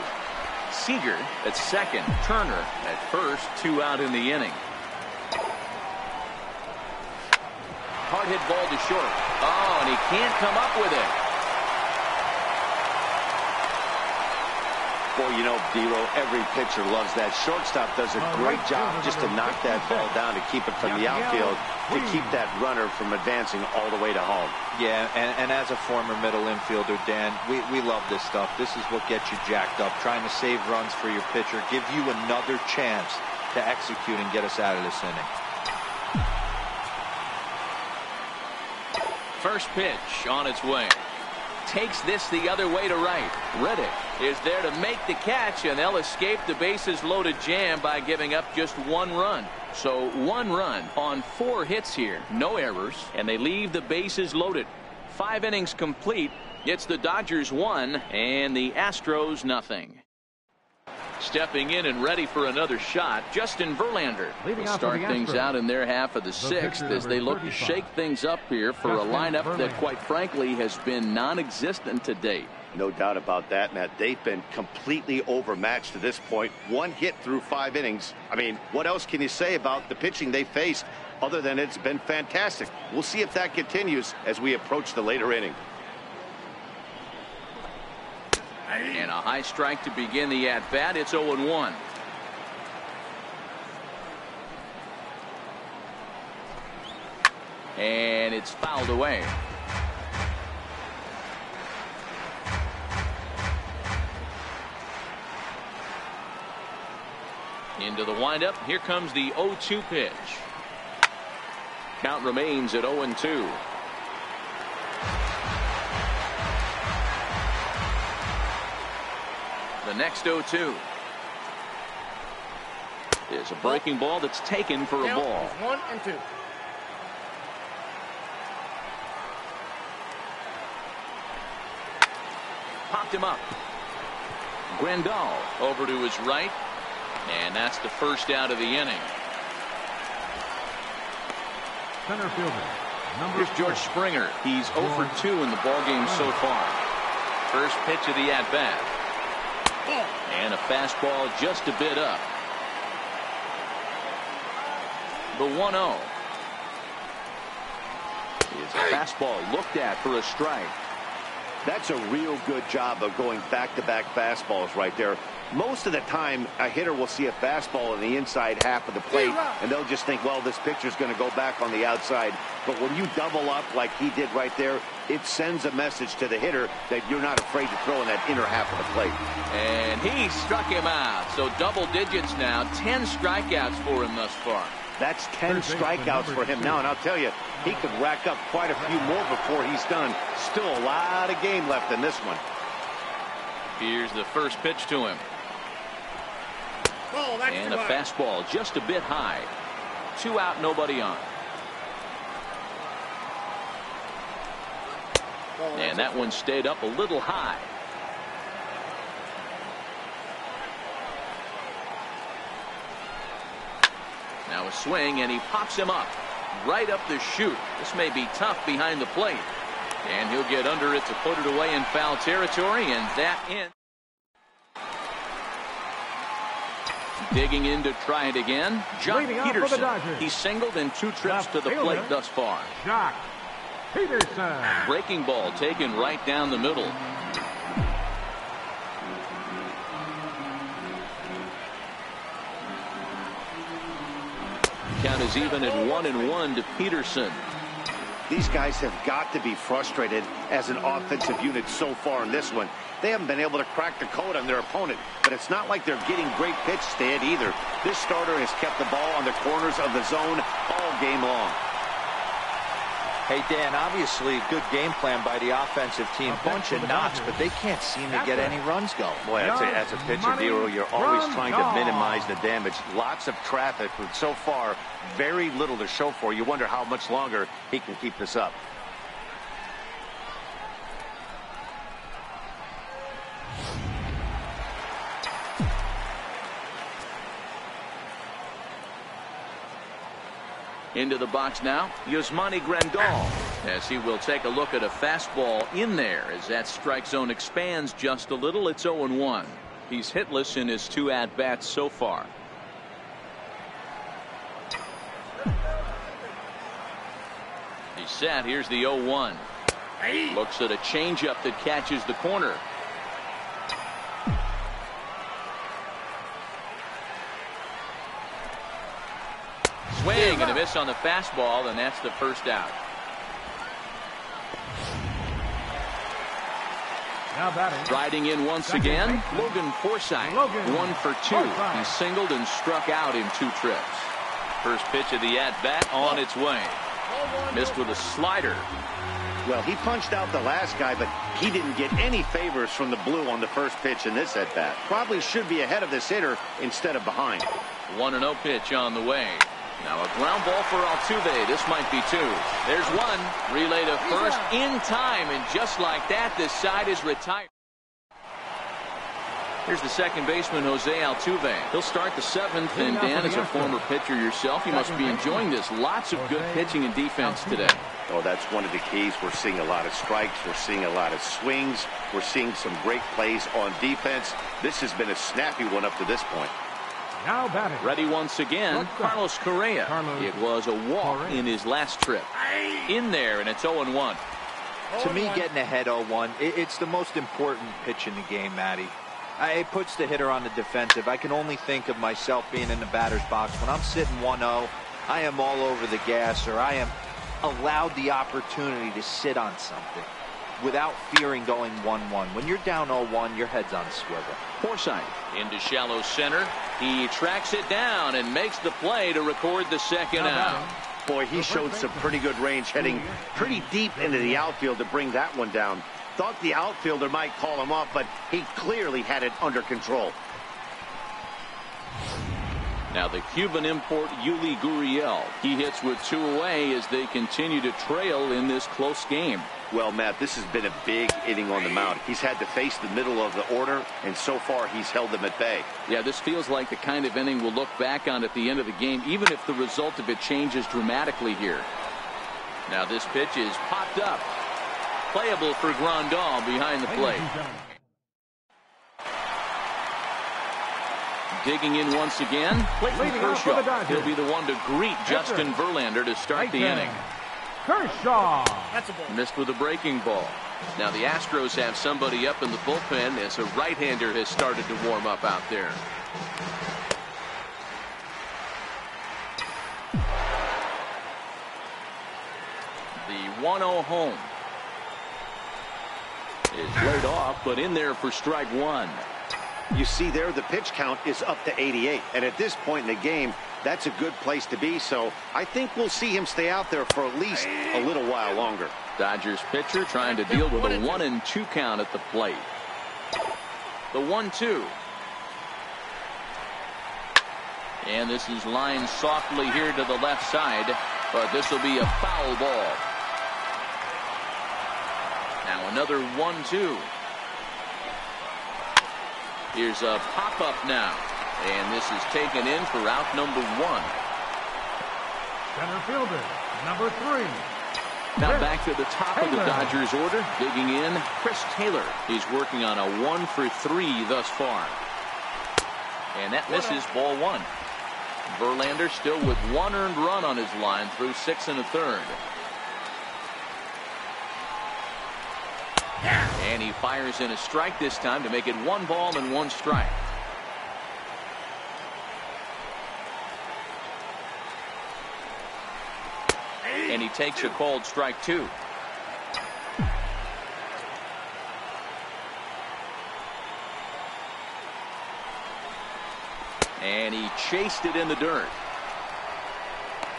Speaker 5: Seager at second. Turner at first. Two out in the inning. Hard hit ball to short. Oh, and he can't come up with it.
Speaker 6: Boy, you know, D'Lo, every pitcher loves that. Shortstop does a great job just to knock that ball down to keep it from the outfield, to keep that runner from advancing all the way to home.
Speaker 7: Yeah, and, and as a former middle infielder, Dan, we, we love this stuff. This is what gets you jacked up, trying to save runs for your pitcher, give you another chance to execute and get us out of this inning.
Speaker 5: First pitch on its way. Takes this the other way to right. Reddick is there to make the catch, and they'll escape the bases loaded jam by giving up just one run. So one run on four hits here, no errors, and they leave the bases loaded. Five innings complete. It's the Dodgers one and the Astros nothing. Stepping in and ready for another shot, Justin Verlander
Speaker 8: Leading
Speaker 5: will start things out in their half of the sixth as they
Speaker 8: number
Speaker 5: look to shake things up here for a
Speaker 8: Justin
Speaker 5: lineup that, quite frankly, has been non-existent to date.
Speaker 6: No doubt about that, Matt. They've been completely overmatched to this point. One hit through five innings. I mean, what else can you say about the pitching they faced other than it's been fantastic? We'll see if that continues as we approach the later inning.
Speaker 5: And a high strike to begin the at-bat. It's 0-1. And it's fouled away. Into the windup. Here comes the 0-2 pitch. Count remains at 0-2. The next 0-2 is a breaking ball that's taken for a ball.
Speaker 8: One and two.
Speaker 5: Popped him up. Grandal over to his right. And that's the first out of the inning.
Speaker 8: Center fielder. Number
Speaker 5: Here's George
Speaker 8: four.
Speaker 5: Springer. He's 0 for 2 in the ballgame so far. First pitch of the at-bat. And a fastball just a bit up. The 1-0 is a fastball looked at for a strike.
Speaker 6: That's a real good job of going back-to-back fastballs right there. Most of the time, a hitter will see a fastball in the inside half of the plate, and they'll just think, well, this pitcher's going to go back on the outside. But when you double up like he did right there, it sends a message to the hitter that you're not afraid to throw in that inner half of the plate.
Speaker 5: And he struck him out. So double digits now. 10 strikeouts for him thus far.
Speaker 6: That's 10 strikeouts for him now, and I'll tell you, he could rack up quite a few more before he's done. Still a lot of game left in this one.
Speaker 5: Here's the first pitch to him. And a fastball just a bit high. Two out, nobody on. And that one stayed up a little high. Now a swing, and he pops him up. Right up the chute. This may be tough behind the plate. And he'll get under it to put it away in foul territory, and that in. Digging in to try it again. Joc
Speaker 8: Leading off for the Pederson.
Speaker 5: He's singled in two trips
Speaker 8: Left
Speaker 5: to the
Speaker 8: fielder.
Speaker 5: plate thus far.
Speaker 8: Joc Pederson.
Speaker 5: Breaking ball taken right down the middle. Count is even at one and one to Pederson.
Speaker 6: These guys have got to be frustrated as an offensive unit so far in this one. They haven't been able to crack the code on their opponent, but it's not like they're getting great pitch to hit either. This starter has kept the ball on the corners of the zone all game long.
Speaker 7: Hey, Dan, obviously a good game plan by the offensive team. Bunch of knocks, but they can't seem to get any runs going.
Speaker 6: Boy, as a, as a pitcher, Dero, you're always trying to minimize the damage. Lots of traffic, but so far, very little to show for. You wonder how much longer he can keep this up.
Speaker 5: Into the box now, Yasmani Grandal. As he will take a look at a fastball in there as that strike zone expands just a little. It's 0-1. He's hitless in his two at-bats so far. He's set. Here's the 0-1. Looks at a changeup that catches the corner. Swing and a miss on the fastball, and that's the first out.
Speaker 8: Now batting.
Speaker 5: Riding in once again, Logan Forsythe.
Speaker 8: Logan
Speaker 5: One for two.
Speaker 8: Forsythe.
Speaker 5: He singled and struck out in two trips. First pitch of the at-bat on its way. Missed with a slider.
Speaker 6: Well, he punched out the last guy, but he didn't get any favors from the blue on the first pitch in this at-bat. Probably should be ahead of this hitter instead of behind.
Speaker 5: 1-0 pitch on the way. Now a ground ball for Altuve. This might be two. There's one. Relay to first in time, and just like that, this side is retired. Here's the second baseman, Jose Altuve. He'll start the seventh, and Dan, as a former pitcher yourself, you must be enjoying this. Lots of good pitching and defense today.
Speaker 6: Oh, that's one of the keys. We're seeing a lot of strikes. We're seeing a lot of swings. We're seeing some great plays on defense. This has been a snappy one up to this point.
Speaker 8: Now batting.
Speaker 5: Ready once again, Carlos Correa.
Speaker 8: Carlos
Speaker 5: It was a walk
Speaker 8: Correa.
Speaker 5: in his last trip. In there, and it's 0-1.
Speaker 7: To me, getting ahead 0-1, it- it's the most important pitch in the game, Matty. I- It puts the hitter on the defensive. I can only think of myself being in the batter's box. When I'm sitting 1-0, I am all over the gas, or I am allowed the opportunity to sit on something without fearing going 1-1. When you're down 0-1, your head's on a swivel.
Speaker 5: Forsythe into shallow center. He tracks it down and makes the play to record the second out.
Speaker 6: Boy, he showed some pretty good range heading pretty deep into the outfield to bring that one down. Thought the outfielder might call him off, but he clearly had it under control.
Speaker 5: Now the Cuban import Yuli Gurriel. He hits with two away as they continue to trail in this close game.
Speaker 6: Well, Matt, this has been a big inning on the mound. He's had to face the middle of the order, and so far he's held them at bay.
Speaker 5: Yeah, this feels like the kind of inning we'll look back on at the end of the game, even if the result of it changes dramatically here. Now this pitch is popped up. Playable for Grandal behind the plate. Digging in once again, Clayton
Speaker 8: Leading for the
Speaker 5: Kershaw. He'll be the one to greet Justin Verlander to start the
Speaker 8: Right
Speaker 5: inning.
Speaker 8: there. Kershaw.
Speaker 5: Missed with a breaking ball. Now the Astros have somebody up in the bullpen as a right-hander has started to warm up out there. The 1-0 home is laid off, but in there for strike one.
Speaker 6: You see there, the pitch count is up to 88. And at this point in the game, that's a good place to be. So I think we'll see him stay out there for at least a little while longer.
Speaker 5: Dodgers pitcher trying to deal with a one and two count at the plate. The one two. And this is lined softly here to the left side, but this will be a foul ball. Now another one two. Here's a pop up now. And this is taken in for out number one.
Speaker 8: Center fielder, number three.
Speaker 5: Now
Speaker 8: Chris
Speaker 5: back to the top of the Dodgers order. Digging in, Chris Taylor. He's working on a one for three thus far. And that misses ball one. Verlander still with one earned run on his line through six and a third. And he fires in a strike this time to make it one ball and one strike. And he takes a cold strike two. And he chased it in the dirt.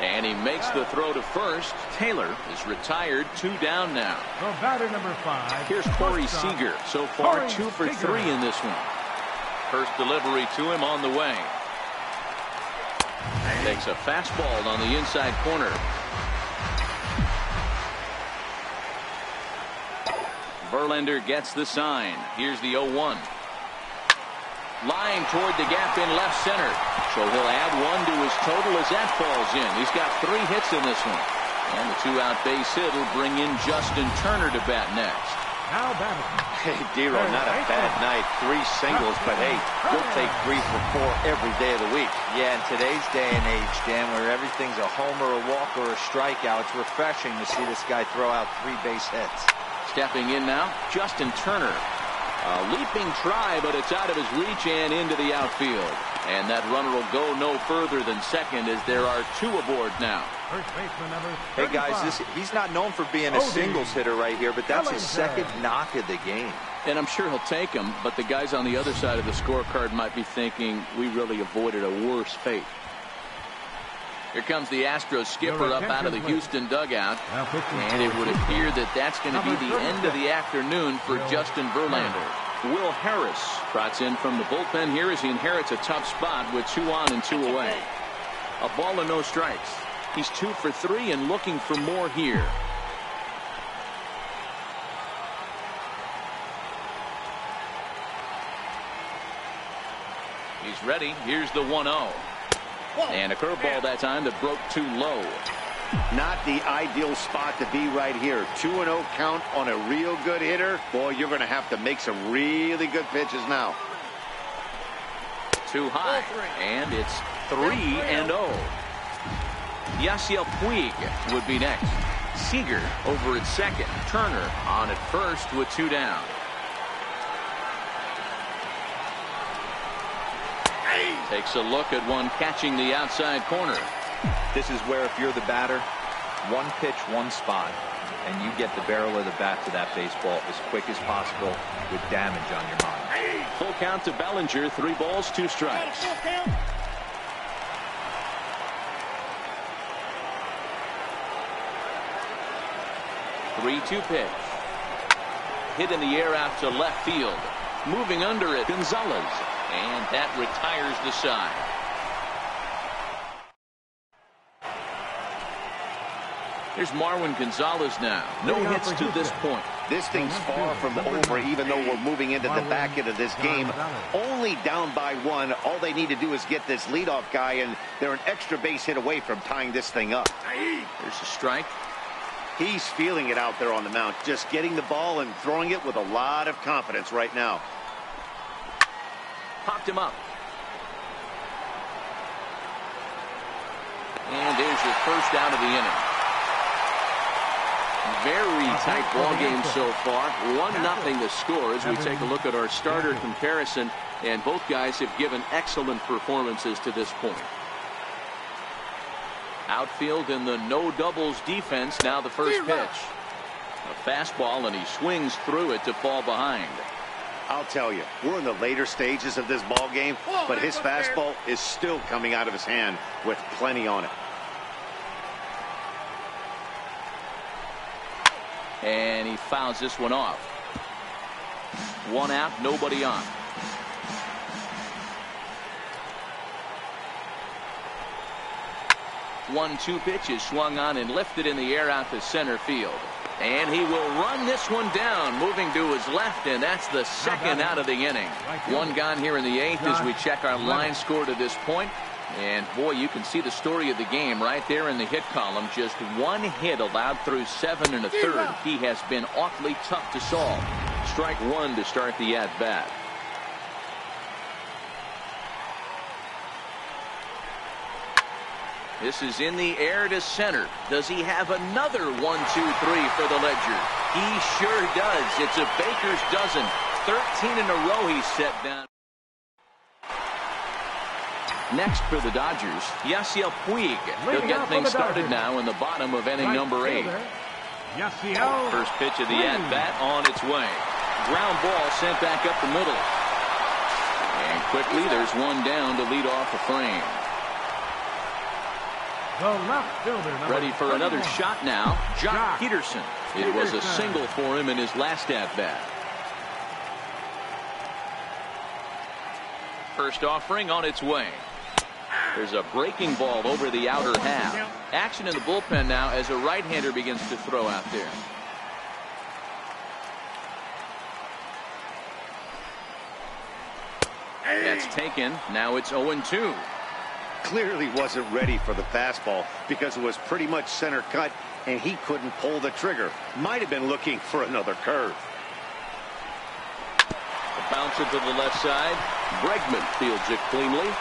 Speaker 5: And he makes the throw to first. Taylor is retired. Two down now.
Speaker 8: The batter number five.
Speaker 5: Here's Corey Seager. So far, Corey two for Seager. three in this one. First delivery to him on the way. Takes a fastball on the inside corner. Verlander gets the sign. Here's the 0-1. Line toward the gap in left center. So he'll add one to his total as that falls in. He's got three hits in this one. And the two-out base hit will bring in Justin Turner to bat next.
Speaker 8: Now batting.
Speaker 6: Hey, Dero, not a bad night. Three singles, but hey, you'll take three for four every day of the week.
Speaker 7: Yeah, in today's day and age, Dan, where everything's a homer, a walk, or a strikeout, it's refreshing to see this guy throw out three base hits.
Speaker 5: Stepping in now, Justin Turner. A leaping try, but it's out of his reach and into the outfield. And that runner will go no further than second as there are two aboard now.
Speaker 7: Hey guys, this he's not known for being a singles hitter right here, but that's his second knock of the game.
Speaker 5: And I'm sure he'll take him, but the guys on the other side of the scorecard might be thinking we really avoided a worse fate. Here comes the Astros skipper up out of the Houston dugout. And it would appear that that's going to be the end of the afternoon for Justin Verlander. Will Harris trots in from the bullpen here as he inherits a tough spot with two on and two away. A ball and no strikes. He's two for three and looking for more here. He's ready. Here's the 1-0. And a curveball that time that broke too low.
Speaker 6: Not the ideal spot to be right here. 2-0 count on a real good hitter. Boy, you're going to have to make some really good pitches now.
Speaker 5: Too high. And it's 3 and 0. Yasiel Puig would be next. Seager over at second. Turner on at first with two down. Takes a look at one catching the outside corner.
Speaker 7: This is where if you're the batter, one pitch, one spot, and you get the barrel of the bat to that baseball as quick as possible with damage on your mind.
Speaker 5: Full count to Bellinger. Three balls, two strikes. Three-two pitch. Hit in the air out to left field. Moving under it, Gonzalez. And that retires the side. Here's Marwin Gonzalez now. No hits to this point.
Speaker 6: This thing's far from over, even though we're moving into the back end of this game. Only down by one. All they need to do is get this leadoff guy, and they're an extra base hit away from tying this thing up.
Speaker 5: There's a strike.
Speaker 6: He's feeling it out there on the mound, just getting the ball and throwing it with a lot of confidence right now
Speaker 5: popped him up. And there's your first out of the inning. Very tight ball game so far. One nothing the score as we take a look at our starter comparison. And both guys have given excellent performances to this point. Outfield in the no doubles defense. Now the first pitch. A fastball and he swings through it to fall behind.
Speaker 6: I'll tell you, we're in the later stages of this ball game, oh, but his fastball is still coming out of his hand with plenty on it.
Speaker 5: And he fouls this one off. One out, nobody on. One two pitch is swung on and lifted in the air out to center field. And he will run this one down, moving to his left, and that's the second out of the inning. One gone here in the eighth as we check our line score to this point. And boy, you can see the story of the game right there in the hit column. Just one hit allowed through seven and a third. He has been awfully tough to solve. Strike one to start the at This is in the air to center. Does he have another one, two, three for the ledger? He sure does. It's a Baker's dozen. 13 in a row he's set down. Next for the Dodgers, Yasiel Puig. He'll get things started now in the bottom of inning number eight. First pitch of the at-bat on its way. Ground ball sent back up the middle. And quickly there's one down to lead off the frame.
Speaker 8: The left fielder. number
Speaker 5: Ready for another shot now. Joc
Speaker 8: Joc
Speaker 5: Pederson. It was a single for him in his last at bat. First offering on its way. There's a breaking ball over the outer half. Action in the bullpen now as a right-hander begins to throw out there. That's taken. Now it's 0-2.
Speaker 6: Clearly wasn't ready for the fastball because it was pretty much center cut and he couldn't pull the trigger. Might have been looking for another curve.
Speaker 5: Bounce it to the left side. Bregman fields it cleanly.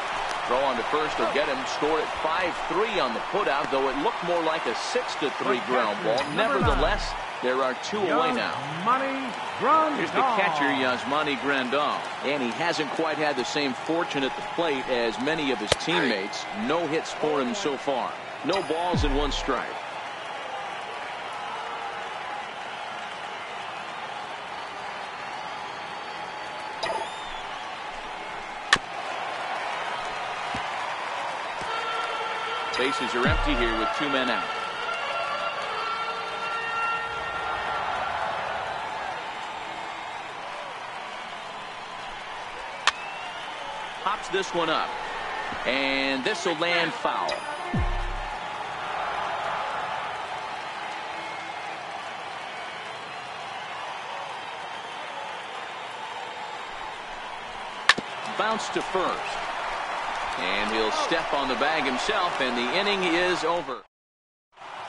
Speaker 5: Throw on to first will get him. Score at 5-3 on the putout, though it looked more like a 6-3 ground ball.
Speaker 8: Number
Speaker 5: Nevertheless, there are two away now.
Speaker 8: Money Grandal.
Speaker 5: Here's the catcher, Yasmani Grandal. And he hasn't quite had the same fortune at the plate as many of his teammates. No hits for him so far. No balls in one strike. Bases are empty here with two men out. Pops this one up. And this will land foul. Bounce to first. And he'll step on the bag himself, and the inning is over.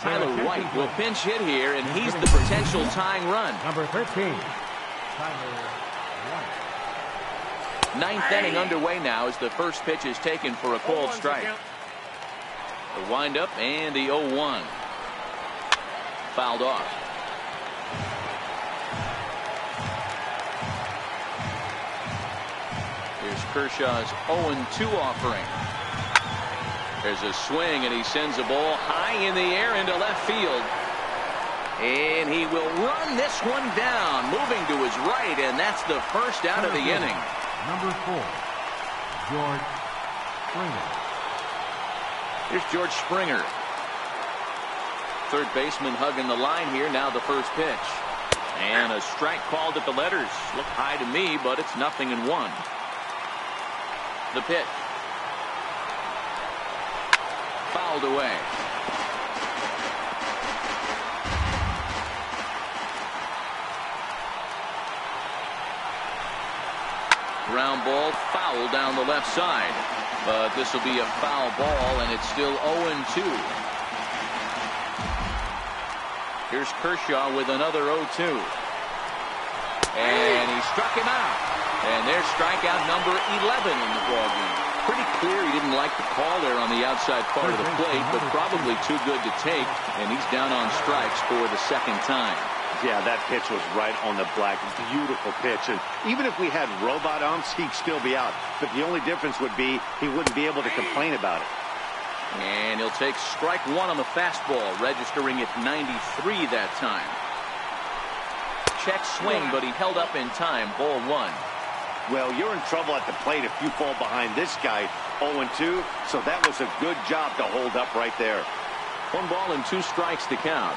Speaker 5: Tyler White will pinch hit here, and he's the potential tying run.
Speaker 8: Number 13.
Speaker 5: Ninth inning underway now as the first pitch is taken for a called strike. The windup and the 0-1. Fouled off. Here's Kershaw's 0-2 offering. There's a swing and he sends a ball high in the air into left field. And he will run this one down, moving to his right, and that's the first out of the inning.
Speaker 8: Number four. George Springer.
Speaker 5: Here's George Springer. Third baseman hugging the line here. Now the first pitch. And a strike called at the letters. Look high to me, but it's nothing in one. The pitch. Fouled away. Ground ball foul down the left side. But this will be a foul ball, and it's still 0-2. Here's Kershaw with another 0-2. And he struck him out. And there's strikeout number 11 in the ballgame. Pretty clear he didn't like the call there on the outside part of the plate, but probably too good to take. And he's down on strikes for the second time.
Speaker 6: Yeah, that pitch was right on the black. Beautiful pitch. And even if we had robot umps, he'd still be out. But the only difference would be he wouldn't be able to complain about it.
Speaker 5: And he'll take strike one on the fastball, registering at 93 that time. Check swing, but he held up in time. Ball one.
Speaker 6: Well, you're in trouble at the plate if you fall behind this guy 0-2. So that was a good job to hold up right there.
Speaker 5: One ball and two strikes to count.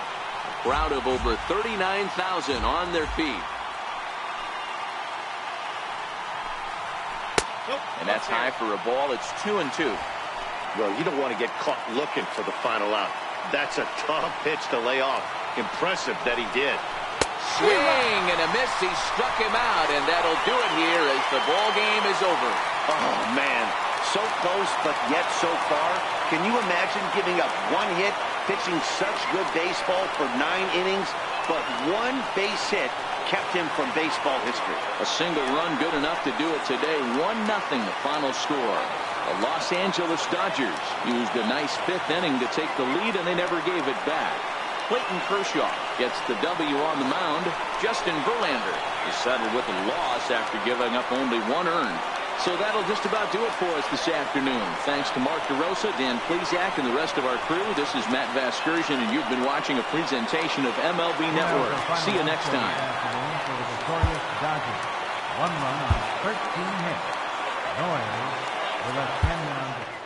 Speaker 5: Crowd of over 39,000 on their feet. And that's high for a ball. It's two and two.
Speaker 6: Well, you don't want to get caught looking for the final out. That's a tough pitch to lay off. Impressive that he did.
Speaker 5: Swing and a miss. He struck him out, and that'll do it here as the ball game is over.
Speaker 6: Oh, man. So close, but yet so far. Can you imagine giving up one hit, pitching such good baseball for nine innings, but one base hit kept him from baseball history?
Speaker 5: A single run good enough to do it today. 1-0 the final score. The Los Angeles Dodgers used a nice fifth inning to take the lead, and they never gave it back. Clayton Kershaw gets the W on the mound. Justin Verlander is settled with a loss after giving up only one earned. So that'll just about do it for us this afternoon. Thanks to Mark DeRosa, Dan Plesac, and the rest of our crew. This is Matt Vasgersian, and you've been watching a presentation of MLB Network. See you next time.
Speaker 8: For the victorious Dodgers. One run on 13 hits. With a 10 round